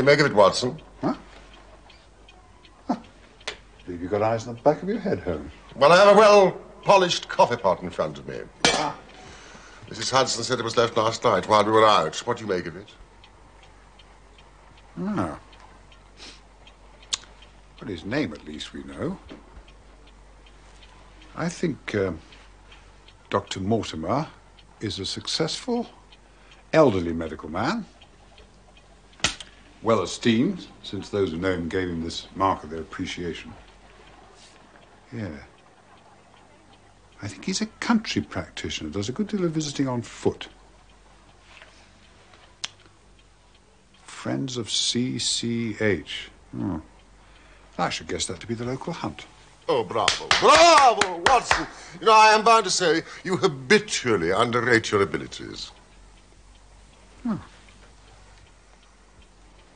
What do you make of it, Watson? Huh? huh. Believe you got eyes in the back of your head, Holmes. Well, I have a well polished coffee pot in front of me. Mrs. Hudson said it was left last night while we were out. What do you make of it? Ah. Well, his name, at least, we know. I think uh, Dr. Mortimer is a successful, elderly medical man. Well esteemed, since those who know him gave him this mark of their appreciation. Yeah. I think he's a country practitioner, does a good deal of visiting on foot. Friends of CCH. Hmm. I should guess that to be the local hunt. Oh, bravo. Bravo, Watson. You know, I am bound to say you habitually underrate your abilities. Hmm.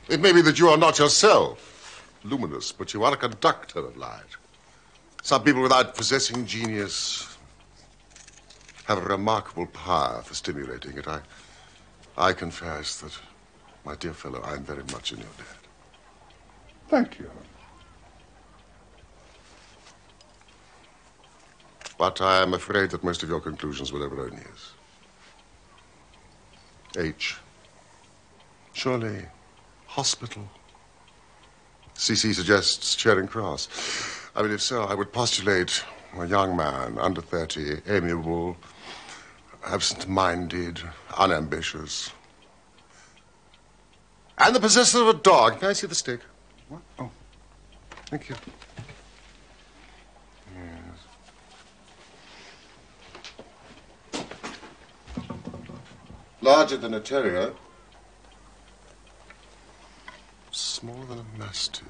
It may be that you are not yourself luminous, but you are a conductor of light. Some people, without possessing genius, have a remarkable power for stimulating it. I, I confess that, my dear fellow, I am very much in your debt. Thank you. But I am afraid that most of your conclusions were erroneous. H. Surely, hospital. CC suggests Charing Cross. I mean, if so, I would postulate a young man, under 30, amiable, absent minded, unambitious. And the possessor of a dog. May I see the stick? What? Oh. Thank you. Yes. Larger than a terrier. Smaller than a mastiff.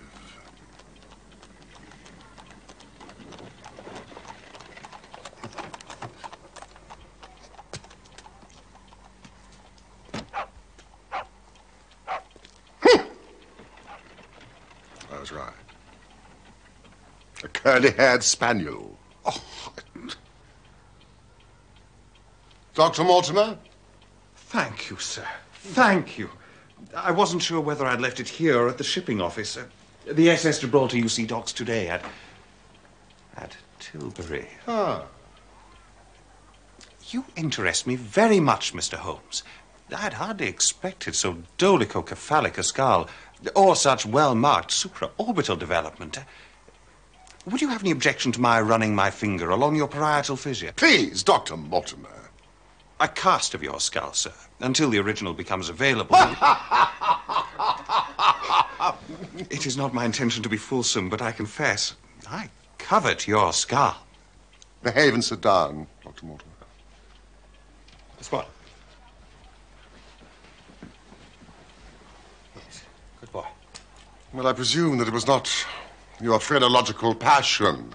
Hmm. I was right. A curly-haired spaniel. Oh. Dr. Mortimer? Thank you, sir. Thank you. I wasn't sure whether I'd left it here or at the shipping office. Uh, the SS Gibraltar you see docks today at. at Tilbury. Ah. You interest me very much, Mr. Holmes. I'd hardly expected so dolichocephalic a skull, or such well marked supraorbital development. Would you have any objection to my running my finger along your parietal fissure? Please, Dr. Mortimer. A cast of your skull, sir, until the original becomes available. it is not my intention to be fulsome, but I confess I covet your skull. Behave and sit down, Dr. Mortimer. That's what? Yes. Good boy. Well, I presume that it was not your phrenological passion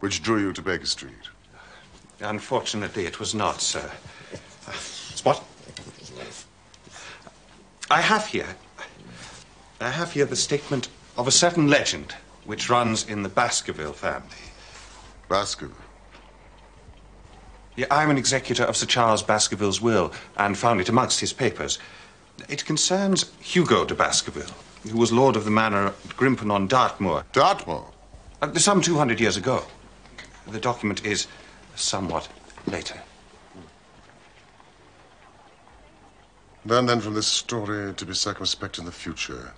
which drew you to Baker Street. Unfortunately, it was not, sir. Spot. I have here. I have here the statement of a certain legend which runs in the Baskerville family. Baskerville? Yeah, I'm an executor of Sir Charles Baskerville's will and found it amongst his papers. It concerns Hugo de Baskerville, who was lord of the manor at Grimpen on Dartmoor. Dartmoor? Uh, some 200 years ago. The document is somewhat later. Learn then from this story to be circumspect in the future.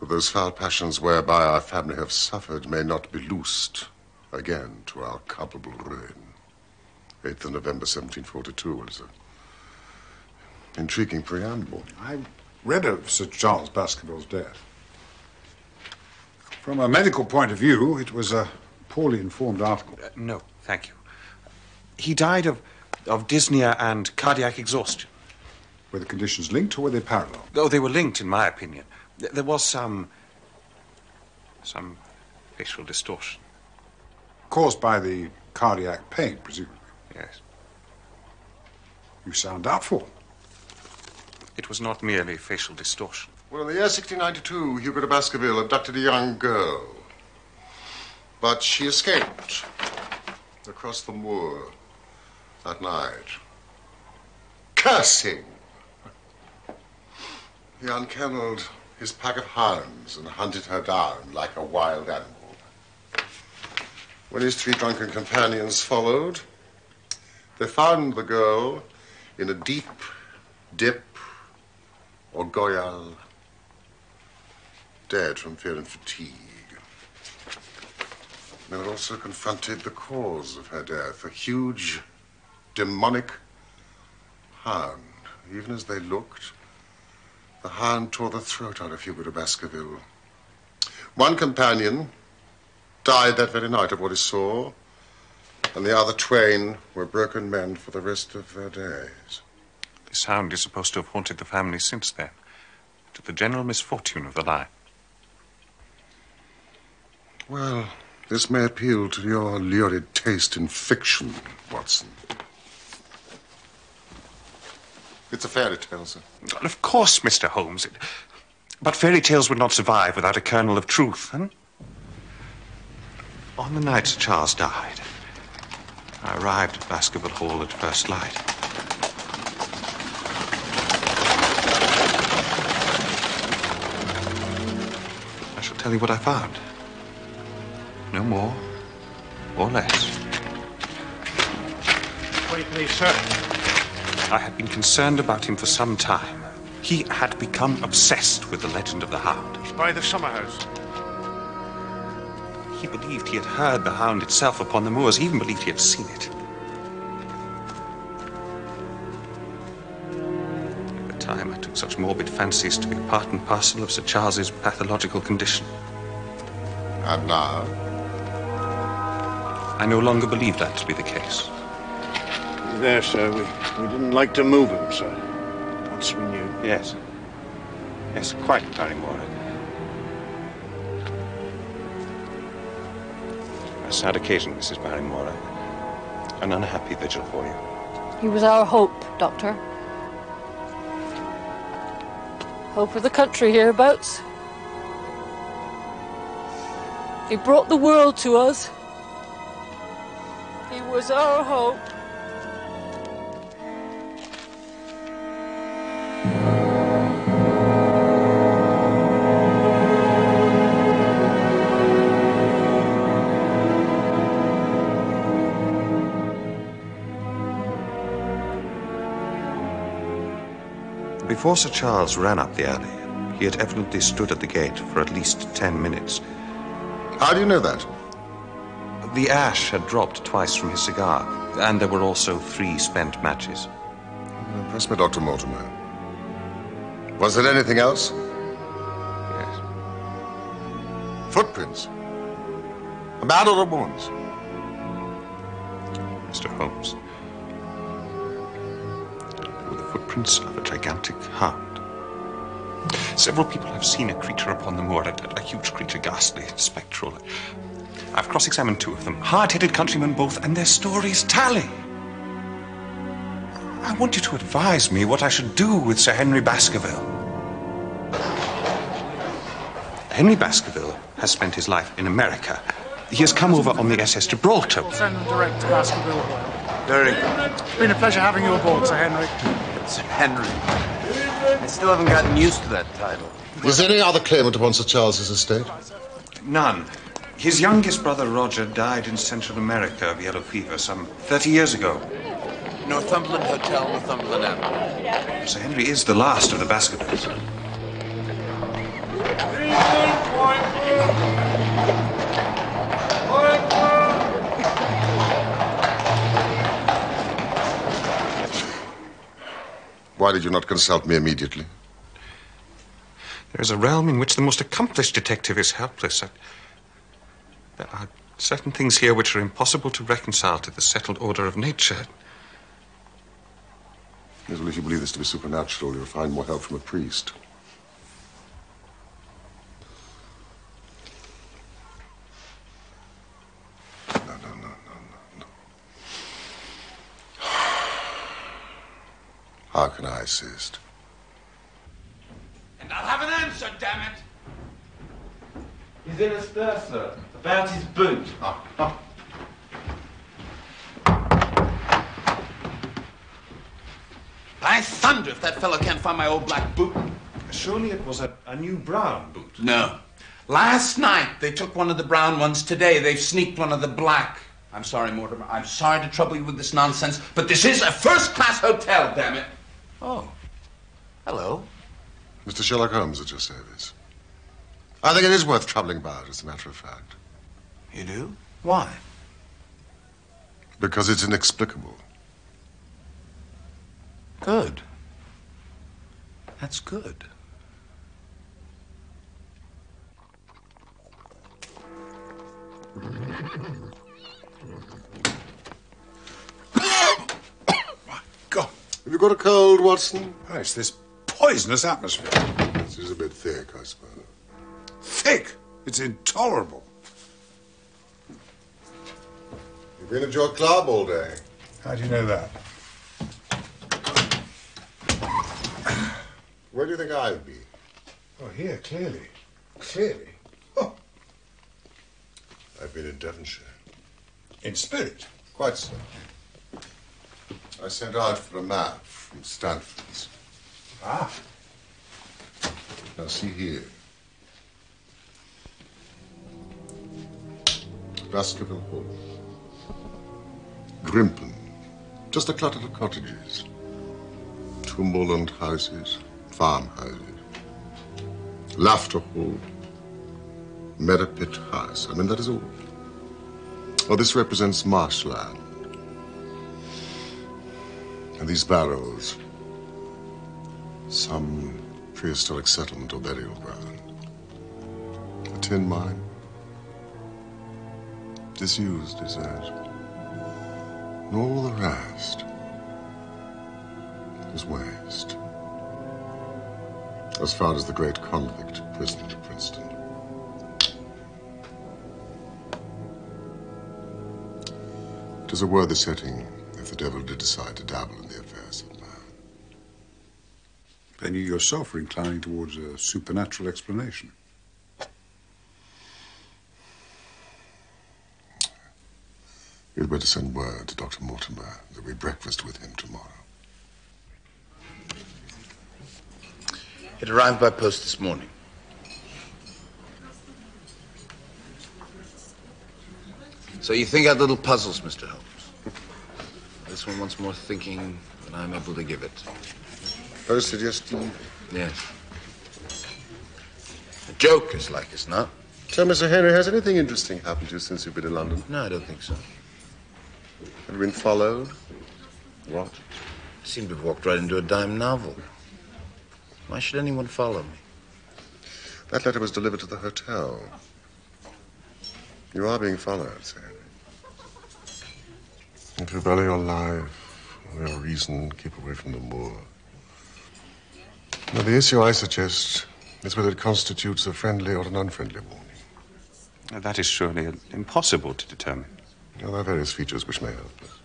For those foul passions whereby our family have suffered may not be loosed again to our culpable ruin. 8th of November, 1742 was an intriguing preamble. I read of Sir Charles Baskerville's death. From a medical point of view, it was a poorly informed article. Uh, no, thank you. He died of, of dyspnea and cardiac exhaustion. Were the conditions linked or were they parallel? Oh, they were linked, in my opinion. Th- There was some. some facial distortion. Caused by the cardiac pain, presumably. Yes. You sound doubtful. It was not merely facial distortion. Well, in the year 1692, Hugo de Baskerville abducted a young girl. But she escaped across the moor that night, cursing. He unkennelled his pack of hounds and hunted her down like a wild animal. When his three drunken companions followed, they found the girl in a deep dip or goyal, dead from fear and fatigue. They were also confronted the cause of her death, a huge, demonic hound. Even as they looked, the hound tore the throat out of Hubert de Baskerville. One companion died that very night of what he saw, and the other twain were broken men for the rest of their days. This hound is supposed to have haunted the family since then, to the general misfortune of the line. Well, this may appeal to your lurid taste in fiction, Watson. It's a fairy tale, sir. Well, of course, Mr. Holmes. It... But fairy tales would not survive without a kernel of truth, huh? On the night Sir Charles died, I arrived at Baskerville Hall at first light. I shall tell you what I found. No more or less. Wait, please, sir. I had been concerned about him for some time. He had become obsessed with the legend of the hound. He's by the summer house. He believed he had heard the hound itself upon the moors. He even believed he had seen it. At the time, I took such morbid fancies to be part and parcel of Sir Charles's pathological condition. And now? I no longer believe that to be the case. There, sir. We, we didn't like to move him, sir. Once we knew. Yes. Yes, quite, Barrymore. A sad occasion, Mrs. Barrymore. An unhappy vigil for you. He was our hope, Doctor. Hope of the country hereabouts. He brought the world to us. He was our hope. Before Sir Charles ran up the alley, he had evidently stood at the gate for at least ten minutes. How do you know that? The ash had dropped twice from his cigar, and there were also three spent matches. Impress me, Dr. Mortimer. Was there anything else? Yes. Footprints? A man or a woman's? Mr. Holmes. They were the footprints of a gigantic hound. Several people have seen a creature upon the moor, a, a huge creature, ghastly, spectral. I've cross examined two of them, hard headed countrymen both, and their stories tally. I want you to advise me what I should do with Sir Henry Baskerville. Henry Baskerville has spent his life in America. He has come over on the SS Gibraltar. We'll send them direct to Baskerville. Very good. It's been a pleasure having you aboard, Sir Henry. Sir Henry. I still haven't gotten used to that title. Is there any other claimant upon Sir Charles's estate? None. His youngest brother, Roger, died in Central America of yellow fever some 30 years ago. Northumberland Hotel, Northumberland Avenue. Sir Henry is the last of the Baskervilles. Why did you not consult me immediately? There is a realm in which the most accomplished detective is helpless. I- There are certain things here which are impossible to reconcile to the settled order of nature. Yes, well, if you believe this to be supernatural, you'll find more help from a priest. No, no, no, no, no, no. How can I assist? And I'll have an answer, damn it! He's in a stir, sir. About his boot. Ah, ah. By thunder, if that fellow can't find my old black boot. Surely it was a, a new brown boot. No. Last night they took one of the brown ones. Today they've sneaked one of the black. I'm sorry, Mortimer. I'm sorry to trouble you with this nonsense, but this is a first-class hotel, damn it. Oh. Hello. Mr. Sherlock Holmes at your service. I think it is worth troubling about, as a matter of fact. You do? Why? Because it's inexplicable. Good. That's good. My God, Have you got a cold, Watson? oh, it's this poisonous atmosphere. This is a bit thick, I suppose. Thick. It's intolerable. You've been at your club all day. How do you know that? Where do you think I'd be? Oh, here, clearly. Clearly. Oh, I've been in Devonshire. in spirit. Quite so. I sent out for a map from Stanford's. Ah. Now, see here. Baskerville Hall. Grimpen. Just a clutter of cottages. Two moorland houses, farmhouses. Lafter Hall. Merripit House. I mean, that is all. Oh, this represents marshland. And these barrows, some prehistoric settlement or burial ground. A tin mine. Disused, says. And all the rest is waste. As far as the great convict prison at Princetown. It is a worthy setting the devil did decide to dabble in the affairs of man. Then you yourself are inclining towards a supernatural explanation. You'd better send word to Dr. Mortimer that we breakfast with him tomorrow. It arrived by post this morning. So you think out little puzzles, Mr. Holmes. This one wants more thinking than I'm able to give it. Very suggestion? Yes. A joke is like it's not. So, Mr. Henry, has anything interesting happened to you since you've been in London? No, I don't think so. Have you been followed? What? I seem to have walked right into a dime novel. Why should anyone follow me? That letter was delivered to the hotel. You are being followed, Sir. If you value your life or your reason, keep away from the moor. Now, the issue I suggest is whether it constitutes a friendly or an unfriendly warning. Now, That is surely impossible to determine. Now, there are various features which may help us.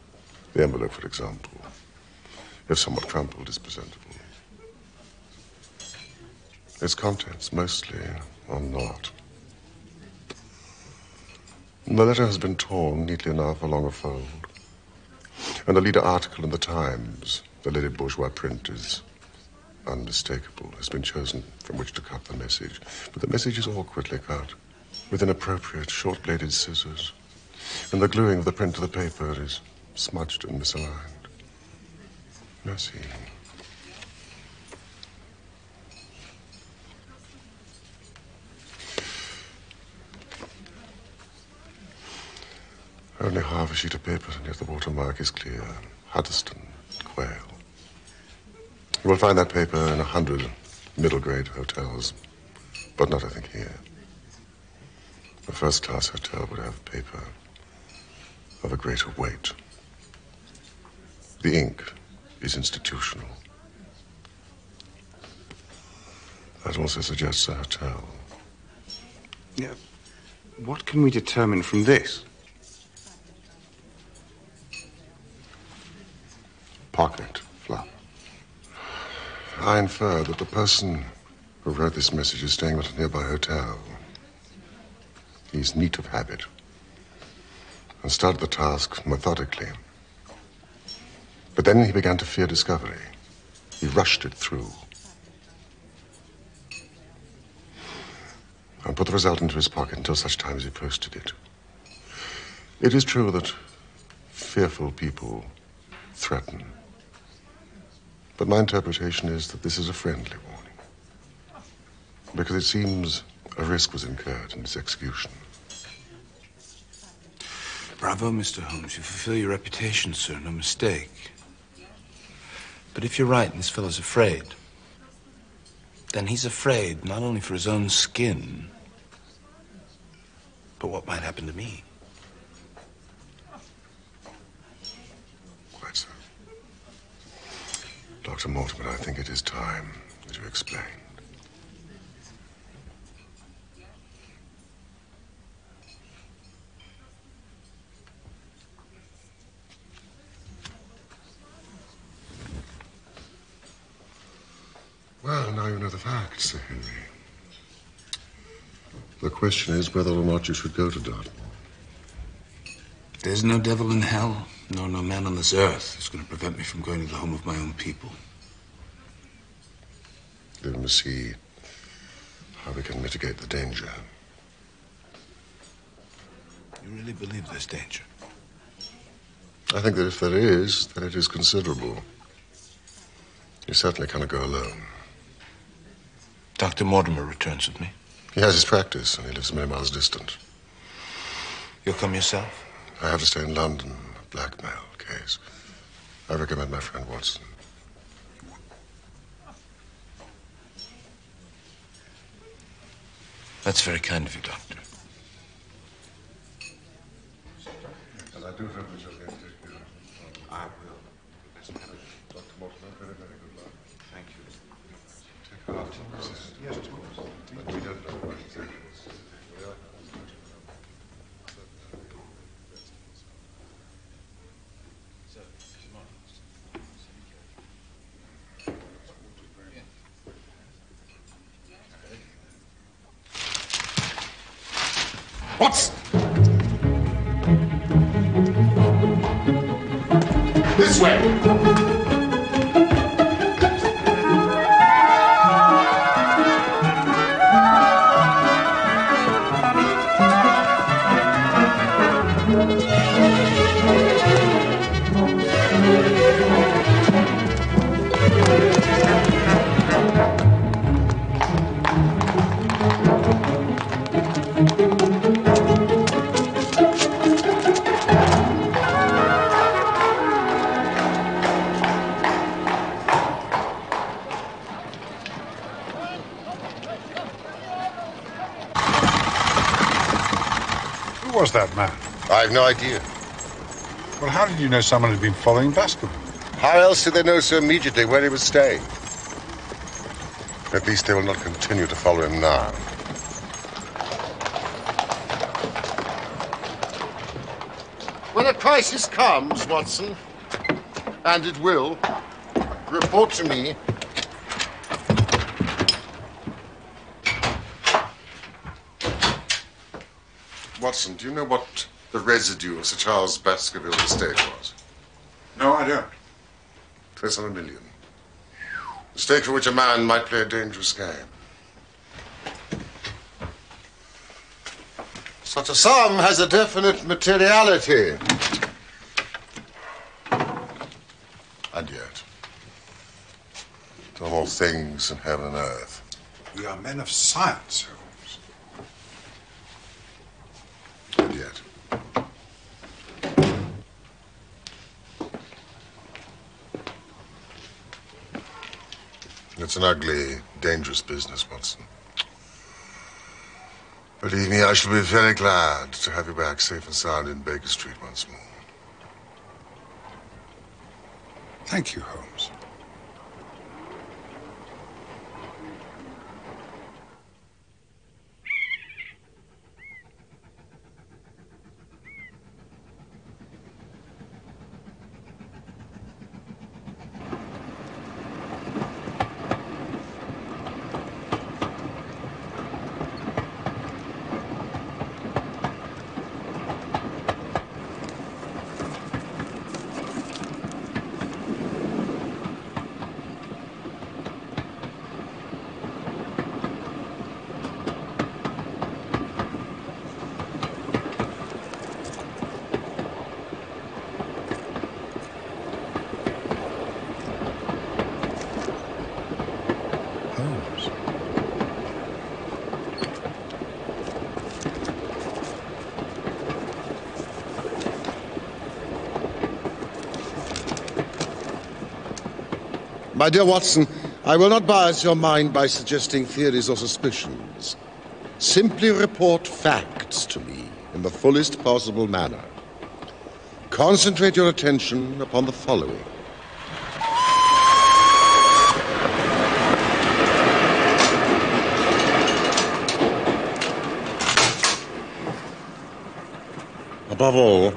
The envelope, for example, if somewhat crumpled, is presentable. Its contents, mostly, are not. The letter has been torn neatly enough along a fold. And the leader article in the Times, the leaded bourgeois print, is unmistakable, has been chosen from which to cut the message. But the message is awkwardly cut, with inappropriate short bladed scissors. And the gluing of the print to the paper is smudged and misaligned. Now Only half a sheet of paper, and yet the watermark is clear. Huddeston, Quail. You will find that paper in a hundred middle grade hotels, but not, I think, here. A first class hotel would have paper of a greater weight. The ink is institutional. That also suggests a hotel. Yeah. What can we determine from this? Pocket flap. I infer that the person who wrote this message is staying at a nearby hotel. He's neat of habit and started the task methodically. But then he began to fear discovery. He rushed it through. And put the result into his pocket until such time as he posted it. It is true that fearful people threaten. But my interpretation is that this is a friendly warning. Because it seems a risk was incurred in its execution. Bravo, Mr. Holmes. You fulfill your reputation, sir. No mistake. But if you're right and this fellow's afraid, then he's afraid not only for his own skin, but what might happen to me. Quite so. Dr. Mortimer, I think it is time that you explain. Well, now you know the facts, Sir Henry. The question is whether or not you should go to Dartmoor. There's no devil in hell, nor no man on this earth who's going to prevent me from going to the home of my own people. Then we'll see how we can mitigate the danger. You really believe there's danger? I think that if there is, then it is considerable. You certainly cannot go alone. Dr. Mortimer returns with me. He has his practice, and he lives many miles distant. You'll come yourself? I have to stay in London, blackmail case. I recommend my friend Watson. That's very kind of you, Doctor. I do hope we shall get to I will. Dr. Mortimer, very, very good luck. Thank you. Take heart. Yes, of course. But we don't know what exactly way! Have no idea. Well, how did you know someone had been following Baskerville? How else did they know so immediately where he was staying? At least they will not continue to follow him now. When a crisis comes, Watson, and it will, report to me. Watson, do you know what the residue of Sir Charles Baskerville's estate was? No, I don't. Less than a million. A stake for which a man might play a dangerous game. Such a sum has a definite materiality. And yet, to all things in heaven and earth, We are men of science, Holmes. and yet. It's an ugly, dangerous business, Watson. Believe me, I shall be very glad to have you back safe and sound in Baker Street once more. Thank you, Holmes. My dear Watson, I will not bias your mind by suggesting theories or suspicions. Simply report facts to me in the fullest possible manner. Concentrate your attention upon the following. Above all,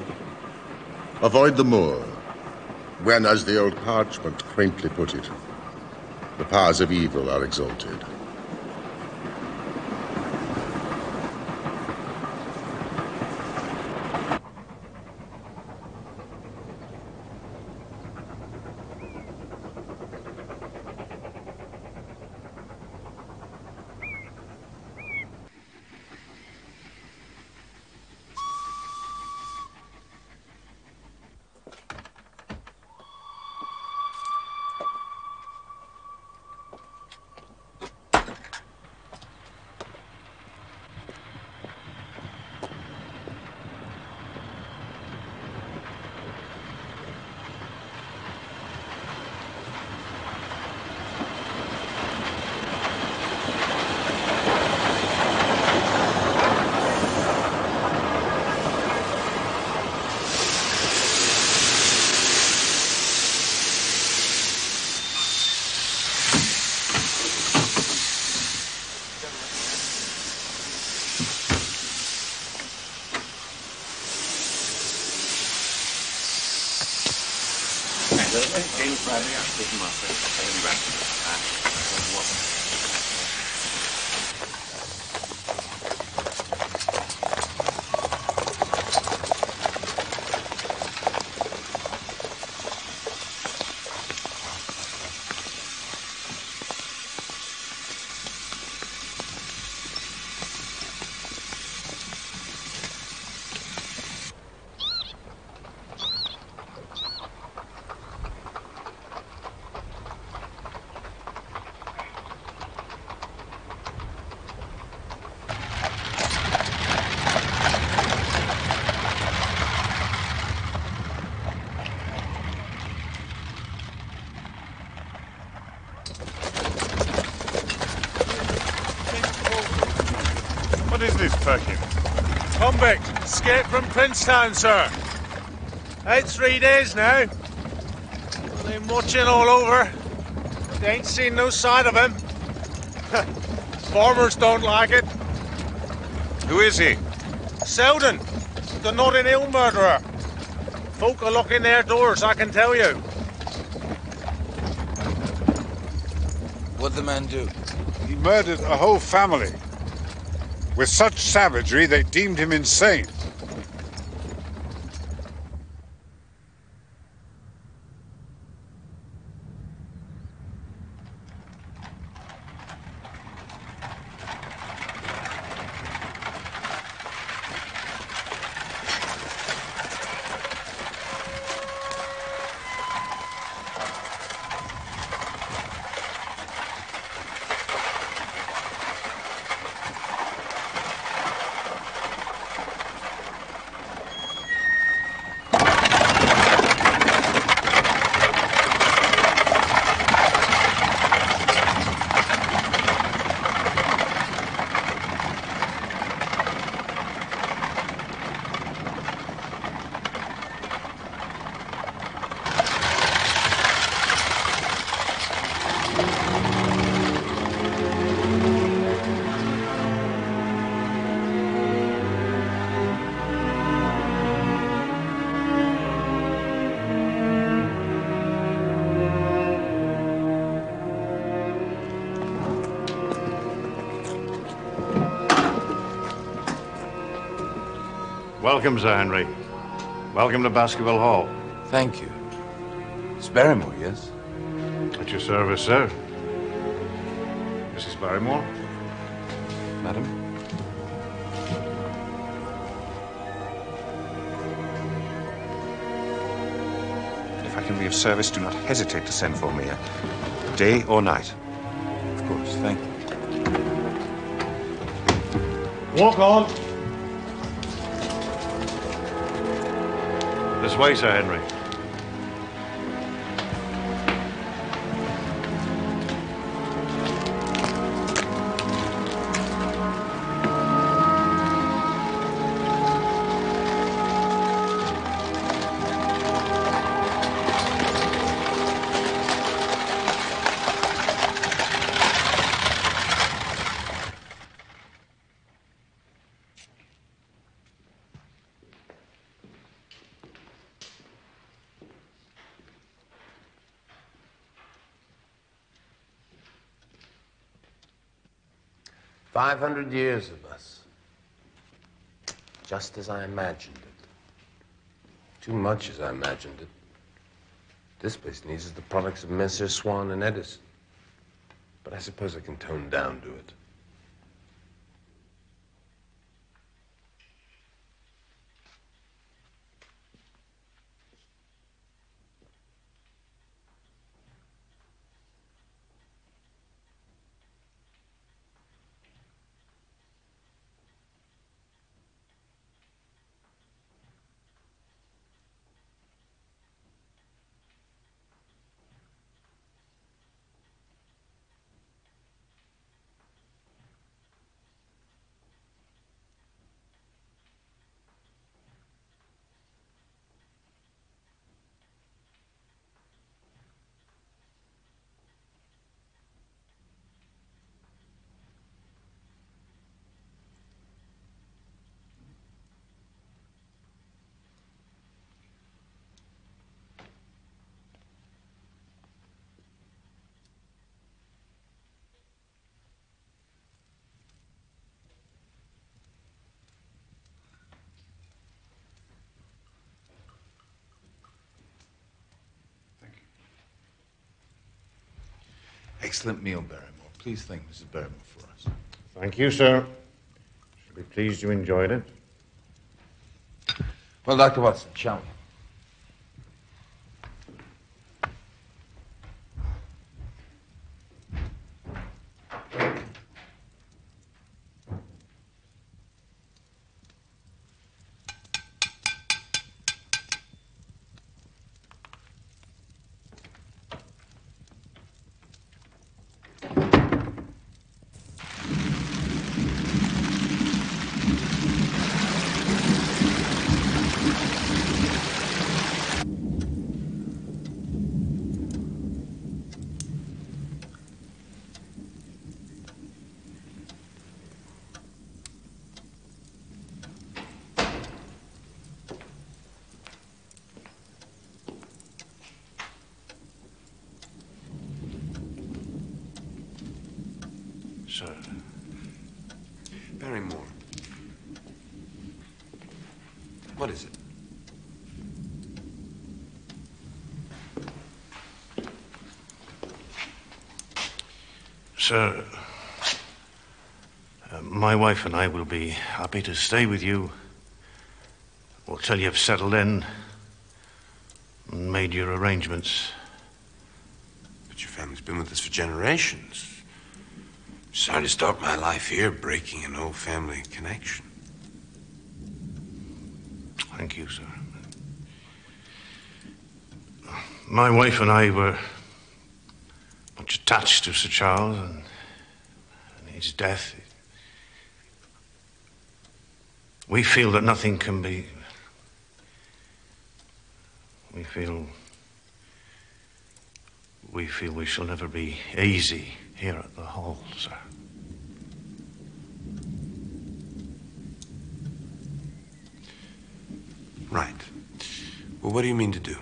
avoid the moor, when, as the old parchment quaintly put it, the powers of evil are exalted. Princetown, sir. Out three days now. Been watching all over. They ain't seen no sign of him. Farmers don't like it. Who is he? Selden, the Notting Hill murderer. Folk are locking their doors, I can tell you. What'd the man do? He murdered a whole family. With such savagery, they deemed him insane. Welcome, Sir Henry. Welcome to Baskerville Hall. Thank you. It's Barrymore, yes? At your service, sir. Mrs. Barrymore? Madam? If I can be of service, do not hesitate to send for me, uh, day or night. Of course, thank you. Walk on. This way, Sir Henry. 500 years of us. Just as I imagined it. Too much as I imagined it. This place needs the products of Messrs. Swan and Edison. But I suppose I can tone down to it. Excellent meal, Barrymore. Please thank Mrs. Barrymore for us. Thank you, sir. Should be pleased you enjoyed it. Well, Dr. Watson, shall we? Sir. Barrymore. What is it? Sir, uh, my wife and I will be happy to stay with you until you've settled in and made your arrangements. But your family's been with us for generations. Sorry to start my life here, breaking an old family connection. Thank you, sir. My wife and I were much attached to Sir Charles and, and his death. We feel that nothing can be. We feel. We feel we shall never be easy here at the Hall, sir. Right. Well, what do you mean to do?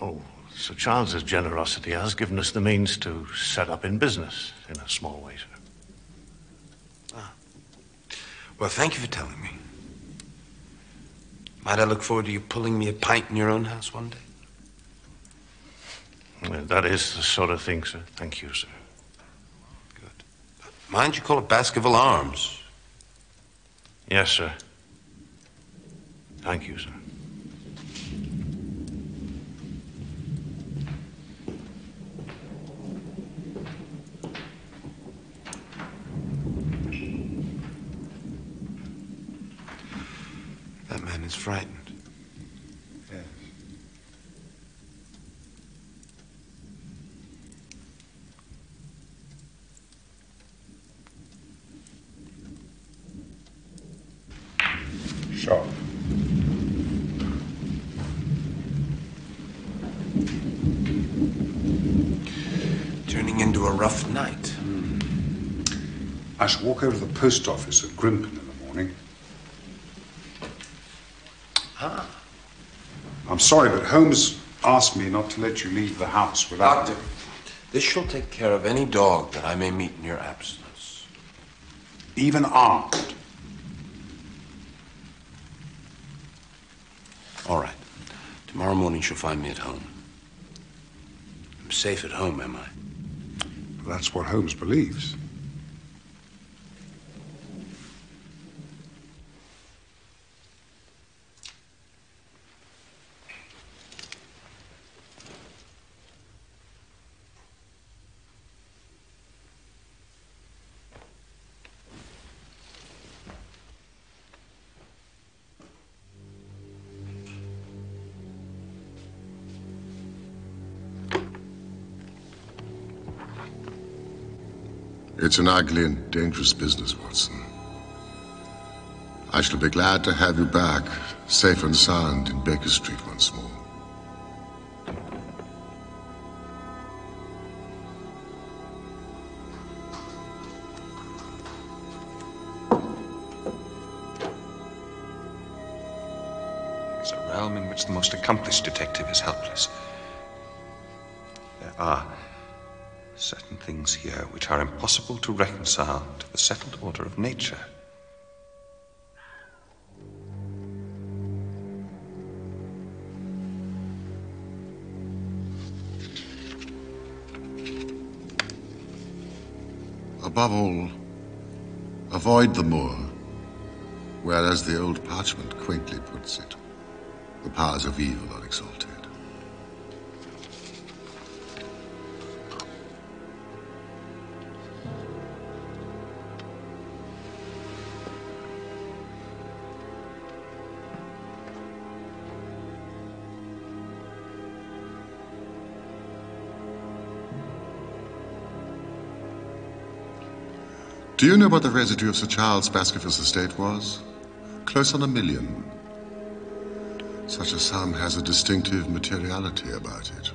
Oh, Sir Charles's generosity has given us the means to set up in business in a small way, sir. Well, thank you for telling me. Might I look forward to you pulling me a pint in your own house one day? Well, that is the sort of thing, sir. Thank you, sir. Good. Mind you call it Baskerville Arms. Yes, sir. Thank you, sir. That man is frightened. Yes. Sharp. Turning into a rough night. Walk over to the post office at Grimpen in the morning. Ah. I'm sorry, but Holmes asked me not to let you leave the house without. Doctor, this shall take care of any dog that I may meet in your absence. even armed. All right. Tomorrow morning she'll find me at home. I'm safe at home, am I? Well, That's what Holmes believes. It's an ugly and dangerous business, Watson. I shall be glad to have you back, safe and sound, in Baker Street once more. It's a realm in which the most accomplished detective is helpless. There are things here which are impossible to reconcile to the settled order of nature. Above all, avoid the moor, where, as the old parchment quaintly puts it, the powers of evil are exalted. Do you know what the residue of Sir Charles Baskerville's estate was? Close on a million. Such a sum has a distinctive materiality about it.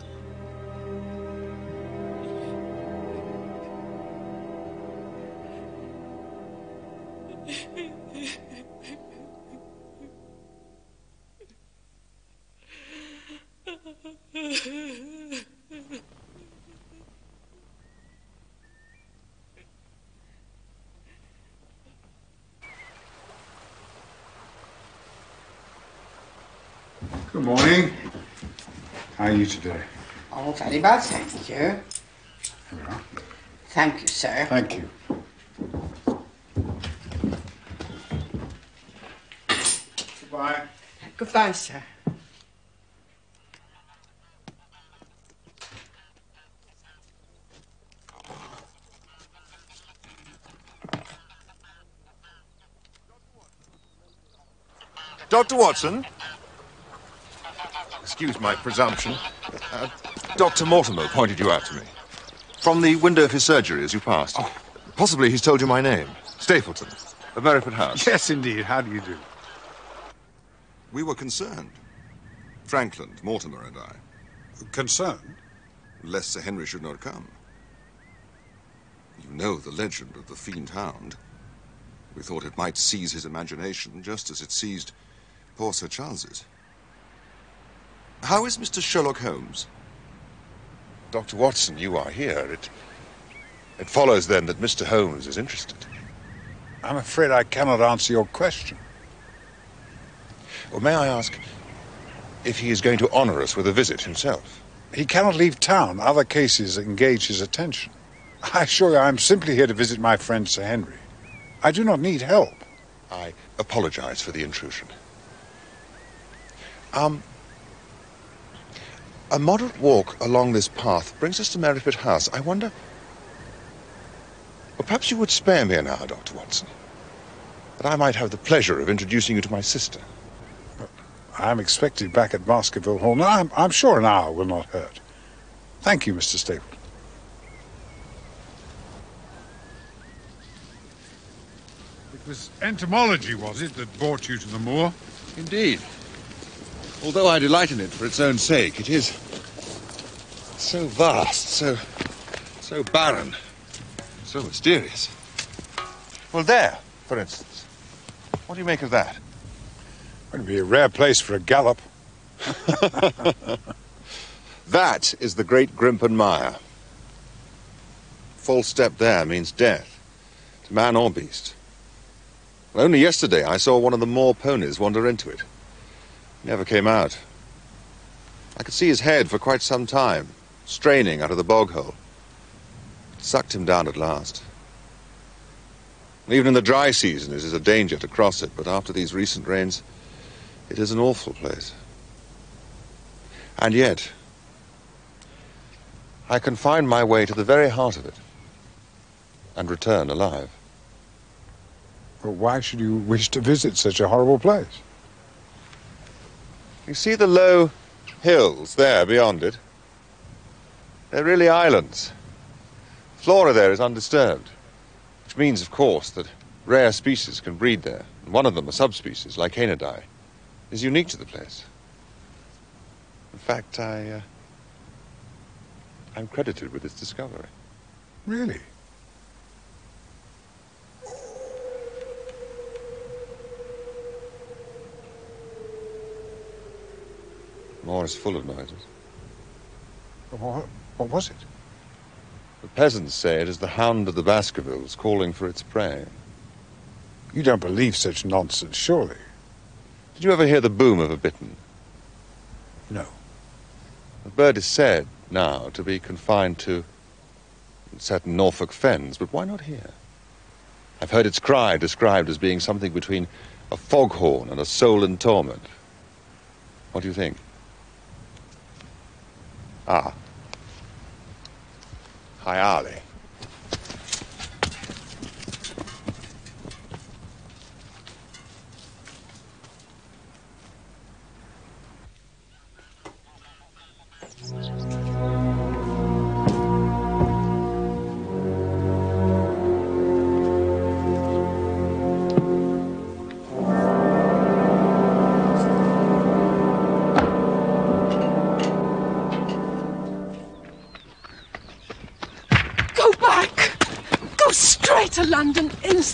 How are you today? Oh, very well, thank you. Here we are. Thank you, sir. Thank you. Goodbye. Goodbye, sir. Dr. Watson? Excuse my presumption. Uh, Dr. Mortimer pointed you out to me. From the window of his surgery as you passed. Possibly he's told you my name. Stapleton, of Merripit House. Yes, indeed. How do you do? We were concerned. Frankland, Mortimer, and I. Concerned? Lest Sir Henry should not come. You know the legend of the fiend hound. We thought it might seize his imagination just as it seized poor Sir Charles's. How is Mr. Sherlock Holmes? Dr. Watson, you are here. It, it follows then that Mr. Holmes is interested. I'm afraid I cannot answer your question. Well, may I ask if he is going to honor us with a visit himself? He cannot leave town. Other cases engage his attention. I assure you, I'm simply here to visit my friend Sir Henry. I do not need help. I apologize for the intrusion. Um, a moderate walk along this path brings us to Merripit House. I wonder. Well, perhaps you would spare me an hour, Dr. Watson, that I might have the pleasure of introducing you to my sister. I'm expected back at Baskerville Hall. No, I'm, I'm sure an hour will not hurt. Thank you, Mr. Stapleton. It was entomology, was it, that brought you to the moor? Indeed. Although I delight in it for its own sake, it is so vast, so so barren, so mysterious. Well, there, for instance. What do you make of that? Would be a rare place for a gallop. That is the great Grimpen Mire. False step there means death, to man or beast. Well, Only yesterday I saw one of the moor ponies wander into it. Never came out. I could see his head for quite some time, straining out of the bog hole. It sucked him down at last. Even in the dry season, it is a danger to cross it, but after these recent rains, it is an awful place. And yet, I can find my way to the very heart of it and return alive. But why should you wish to visit such a horrible place? You see the low hills there beyond it? They're really islands. Flora there is undisturbed, which means, of course, that rare species can breed there. And one of them, a subspecies, Lycaenidae, is unique to the place. In fact, I, uh, I'm credited with its discovery. Really? Moor is full of noises. What, what was it? The peasants say it is the hound of the Baskervilles calling for its prey. You don't believe such nonsense, surely? Did you ever hear the boom of a bittern? No. The bird is said now to be confined to certain Norfolk fens, but why not here? I've heard its cry described as being something between a foghorn and a soul in torment. What do you think? Ah. Hi, Arlie. Go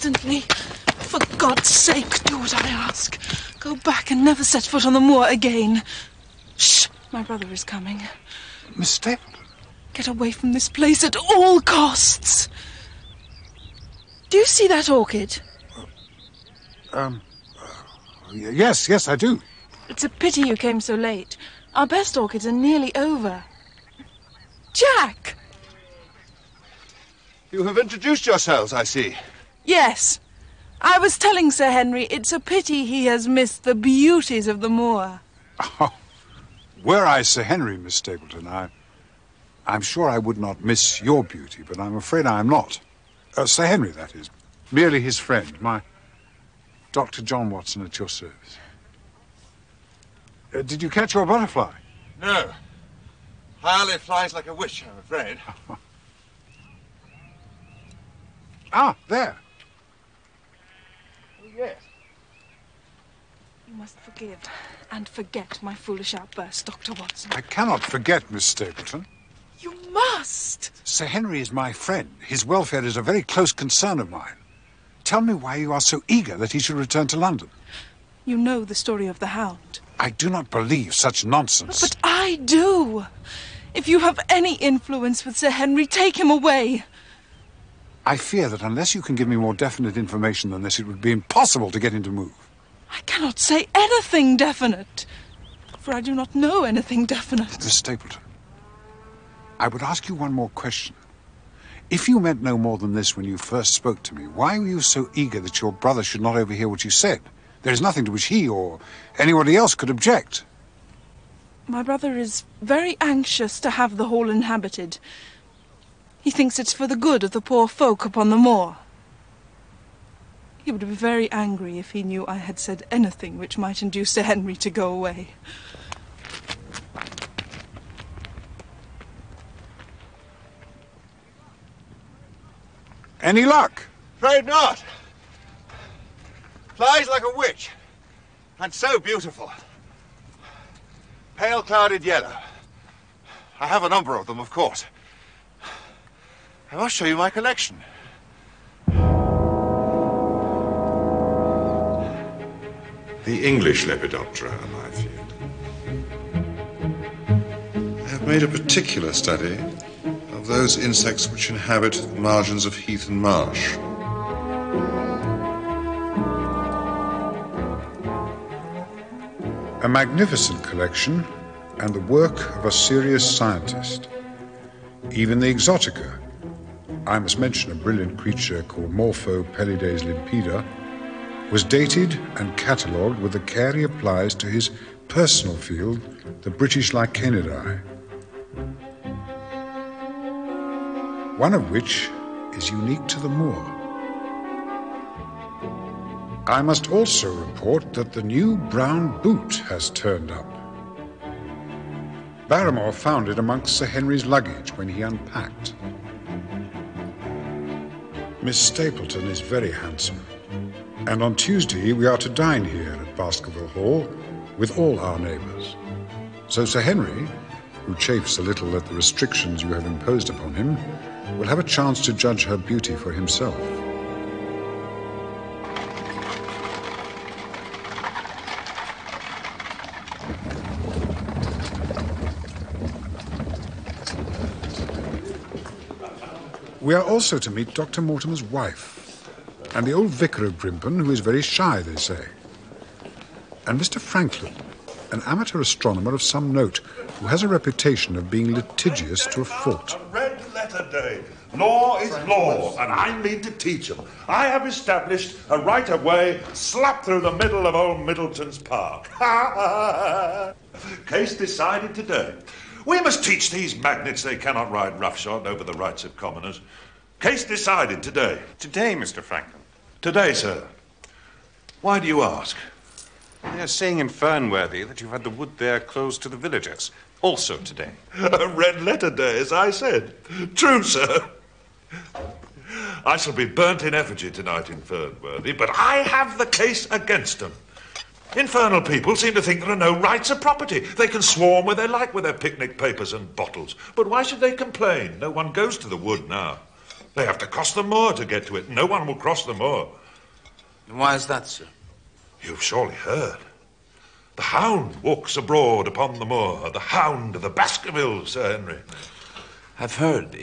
instantly! For God's sake, do what I ask. Go back and never set foot on the moor again. Shh! My brother is coming. Miss Stapleton? Get away from this place at all costs! Do you see that orchid? Um, uh, yes, yes, I do. It's a pity you came so late. Our best orchids are nearly over. Jack! You have introduced yourselves, I see. Yes. I was telling Sir Henry it's a pity he has missed the beauties of the moor. Oh, Were I Sir Henry, Miss Stapleton, I, I'm sure I would not miss your beauty, but I'm afraid I am not. Uh, Sir Henry, that is. Merely his friend, my Dr. John Watson at your service. Uh, did you catch your butterfly? No. Harley flies like a witch, I'm afraid. Ah, there. Oh, yes. You must forgive and forget my foolish outburst, Dr. Watson. I cannot forget, Miss Stapleton. You must! Sir Henry is my friend. His welfare is a very close concern of mine. Tell me why you are so eager that he should return to London. You know the story of the hound. I do not believe such nonsense. But I do. If you have any influence with Sir Henry, take him away. I fear that unless you can give me more definite information than this, it would be impossible to get him to move. I cannot say anything definite, for I do not know anything definite. Miss Stapleton, I would ask you one more question. If you meant no more than this when you first spoke to me, why were you so eager that your brother should not overhear what you said? There is nothing to which he or anybody else could object. My brother is very anxious to have the hall inhabited. He thinks it's for the good of the poor folk upon the moor. He would be very angry if he knew I had said anything which might induce Sir Henry to go away. Any luck? Afraid not. Flies like a witch. And so beautiful. Pale clouded yellow. I have a number of them, of course. I must show you my collection. the English Lepidoptera are my field. I have made a particular study of those insects which inhabit the margins of heath and marsh. A magnificent collection and the work of a serious scientist. Even the exotica. I must mention a brilliant creature called Morpho Peleides limpida, was dated and catalogued with the care he applies to his personal field, the British Lycaenidae. One of which is unique to the moor. I must also report that the new brown boot has turned up. Barrymore found it amongst Sir Henry's luggage when he unpacked. Miss Stapleton is very handsome. And on Tuesday we are to dine here at Baskerville Hall with all our neighbours. So Sir Henry, who chafes a little at the restrictions you have imposed upon him, will have a chance to judge her beauty for himself. We are also to meet Dr. Mortimer's wife, and the old vicar of Grimpen, who is very shy, they say. And Mr. Frankland, an amateur astronomer of some note, who has a reputation of being litigious to a fault. A red letter day. Law is law, and I mean to teach 'em. I have established a right of way slap through the middle of old Middleton's Park. Case decided today. We must teach these magnates they cannot ride roughshod over the rights of commoners. Case decided today. Today, Mr. Frankland. Today, sir. Why do you ask? They are saying in Fernworthy that you've had the wood there closed to the villagers. Also today. A red letter day, as I said. True, sir. I shall be burnt in effigy tonight in Fernworthy, but I have the case against them. Infernal people seem to think there are no rights of property. They can swarm where they like with their picnic papers and bottles. But why should they complain? No one goes to the wood now. They have to cross the moor to get to it. No one will cross the moor. And why is that, sir? You've surely heard. The hound walks abroad upon the moor. The hound of the Baskervilles, Sir Henry. I've heard.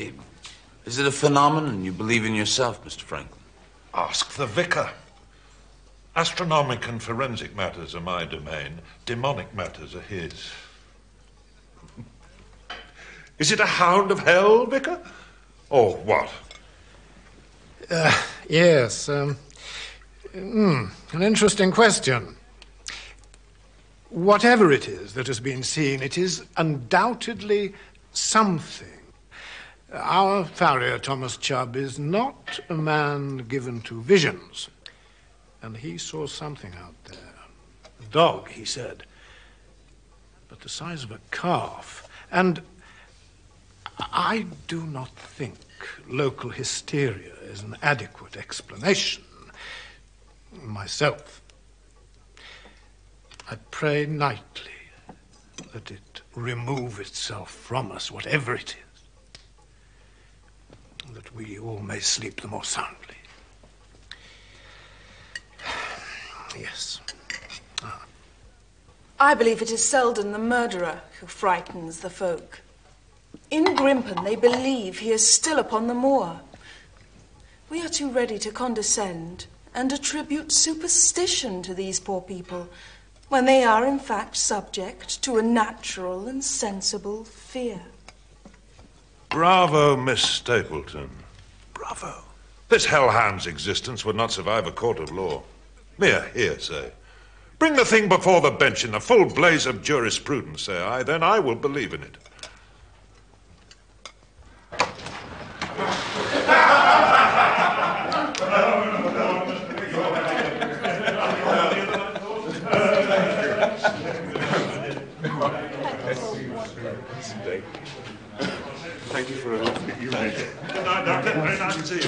Is it a phenomenon you believe in yourself, Mr. Frankland? Ask the vicar. Astronomic and forensic matters are my domain. Demonic matters are his. Is it a hound of hell, vicar? Or what? Uh, yes. Um, mm, an interesting question. Whatever it is that has been seen, it is undoubtedly something. Our farrier, Thomas Chubb, is not a man given to visions. And he saw something out there. A dog, he said, but the size of a calf. And I do not think local hysteria is an adequate explanation. Myself. I pray nightly that it remove itself from us, whatever it is, that we all may sleep the more soundly. Yes. Ah. I believe it is Selden the murderer who frightens the folk. In Grimpen, they believe he is still upon the moor. We are too ready to condescend and attribute superstition to these poor people when they are in fact subject to a natural and sensible fear. Bravo, Miss Stapleton. Bravo. This hellhound's existence would not survive a court of law. Mere hearsay. Bring the thing before the bench in the full blaze of jurisprudence, say I, then I will believe in it. Thank you for a lovely evening. Good night, Doctor. Very nice to see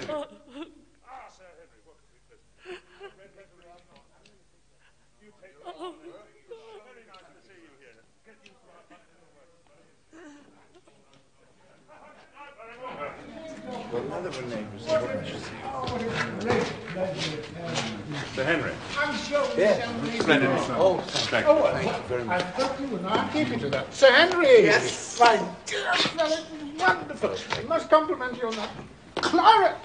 you. Very good to see you. Sir Henry. I'm sure Yes. Splendid. Oh, thank oh, you. I, Thank you very much. I hope you will not keep you to that. Sir Henry! Yes? My dear fellow, it was wonderful. I must compliment you on that claret.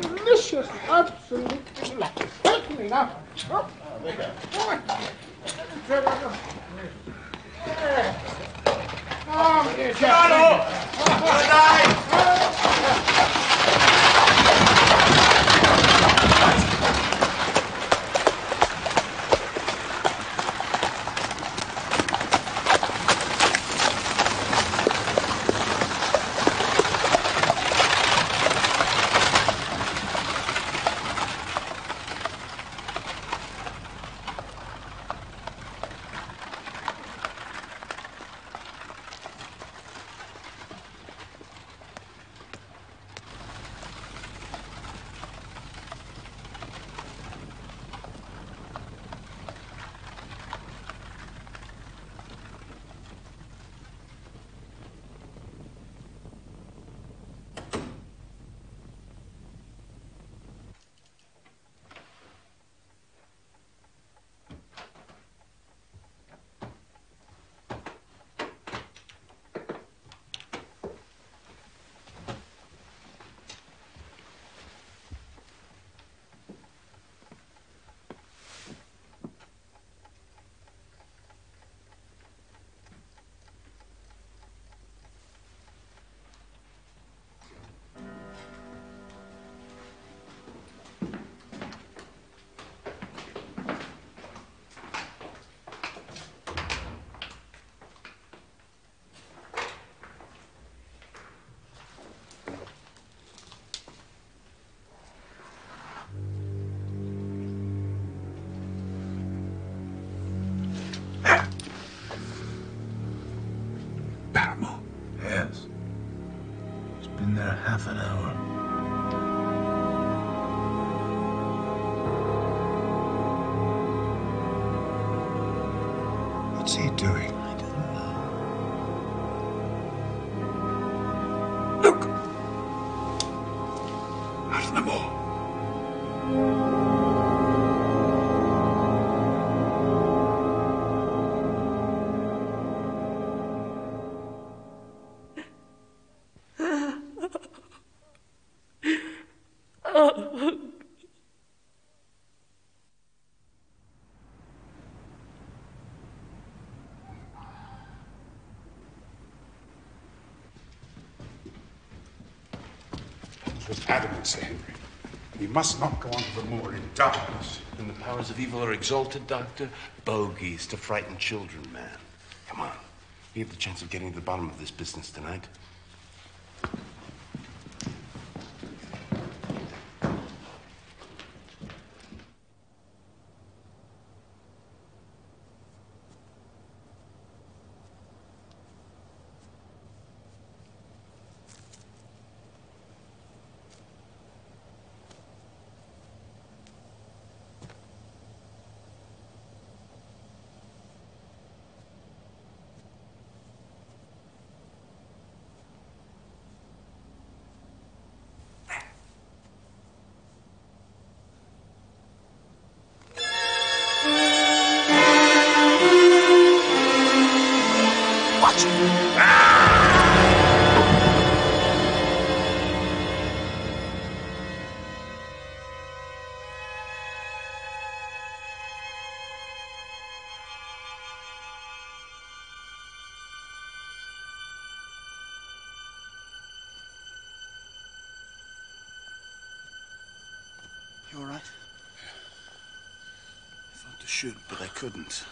Delicious, absolutely delightful. Certainly ah, now. Oh, Barrymore? Holmes was adamant, Sir Henry. We must not go on moor in darkness. When the powers of evil are exalted, Doctor, bogies to frighten children, man. Come on. We have the chance of getting to the bottom of this business tonight. You all right? I thought to shoot, but I couldn't.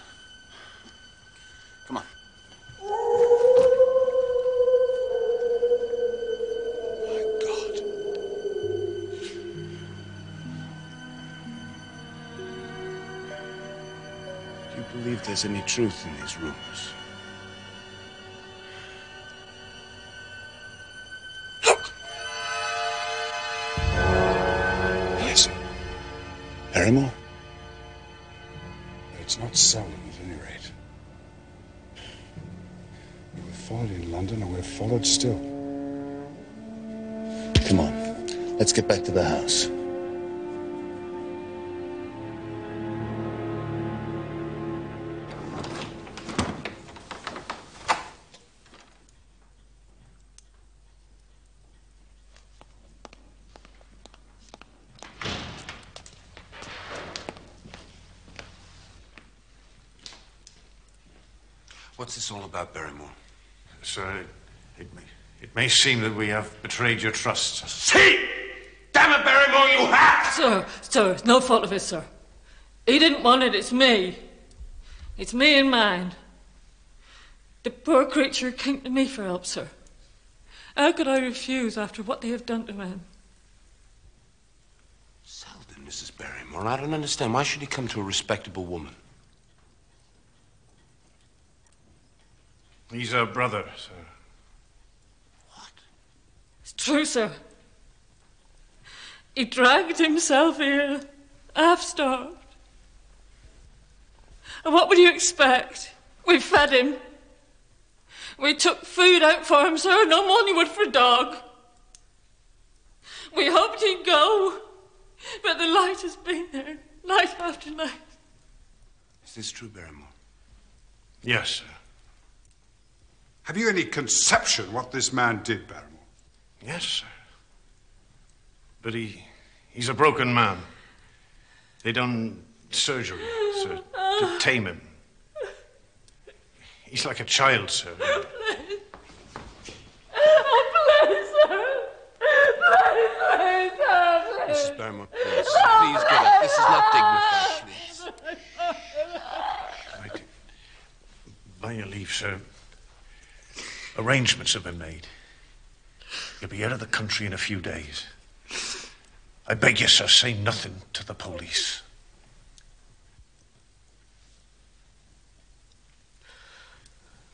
There's any truth in these rumors? Listen, Barrymore? it's not Selden at any rate. We were followed in London and we're followed still. Come on. Let's get back to the house. Seem that we have betrayed your trust. See! Damn it, Barrymore, you have! Sir, sir, it's no fault of his, sir. He didn't want it, it's me. It's me and mine. The poor creature came to me for help, sir. How could I refuse after what they have done to him? Selden, Mrs. Barrymore, I don't understand. Why should he come to a respectable woman? He's our brother, sir. True, sir. He dragged himself here, half starved. And what would you expect? We fed him. We took food out for him, sir, no more than you would for a dog. We hoped he'd go, but the light has been there, night after night. Is this true, Barrymore? Yes, sir. Have you any conception what this man did, Barrymore? Yes, sir. But he, he's a broken man. They done surgery, sir, to tame him. He's like a child, sir. Oh, please, sir. Please, please, sir, please. Mrs. Barrymore, please. Please get up. This is not dignified, please. By your leave, sir. Arrangements have been made. You'll be out of the country in a few days. I beg you, sir, say nothing to the police.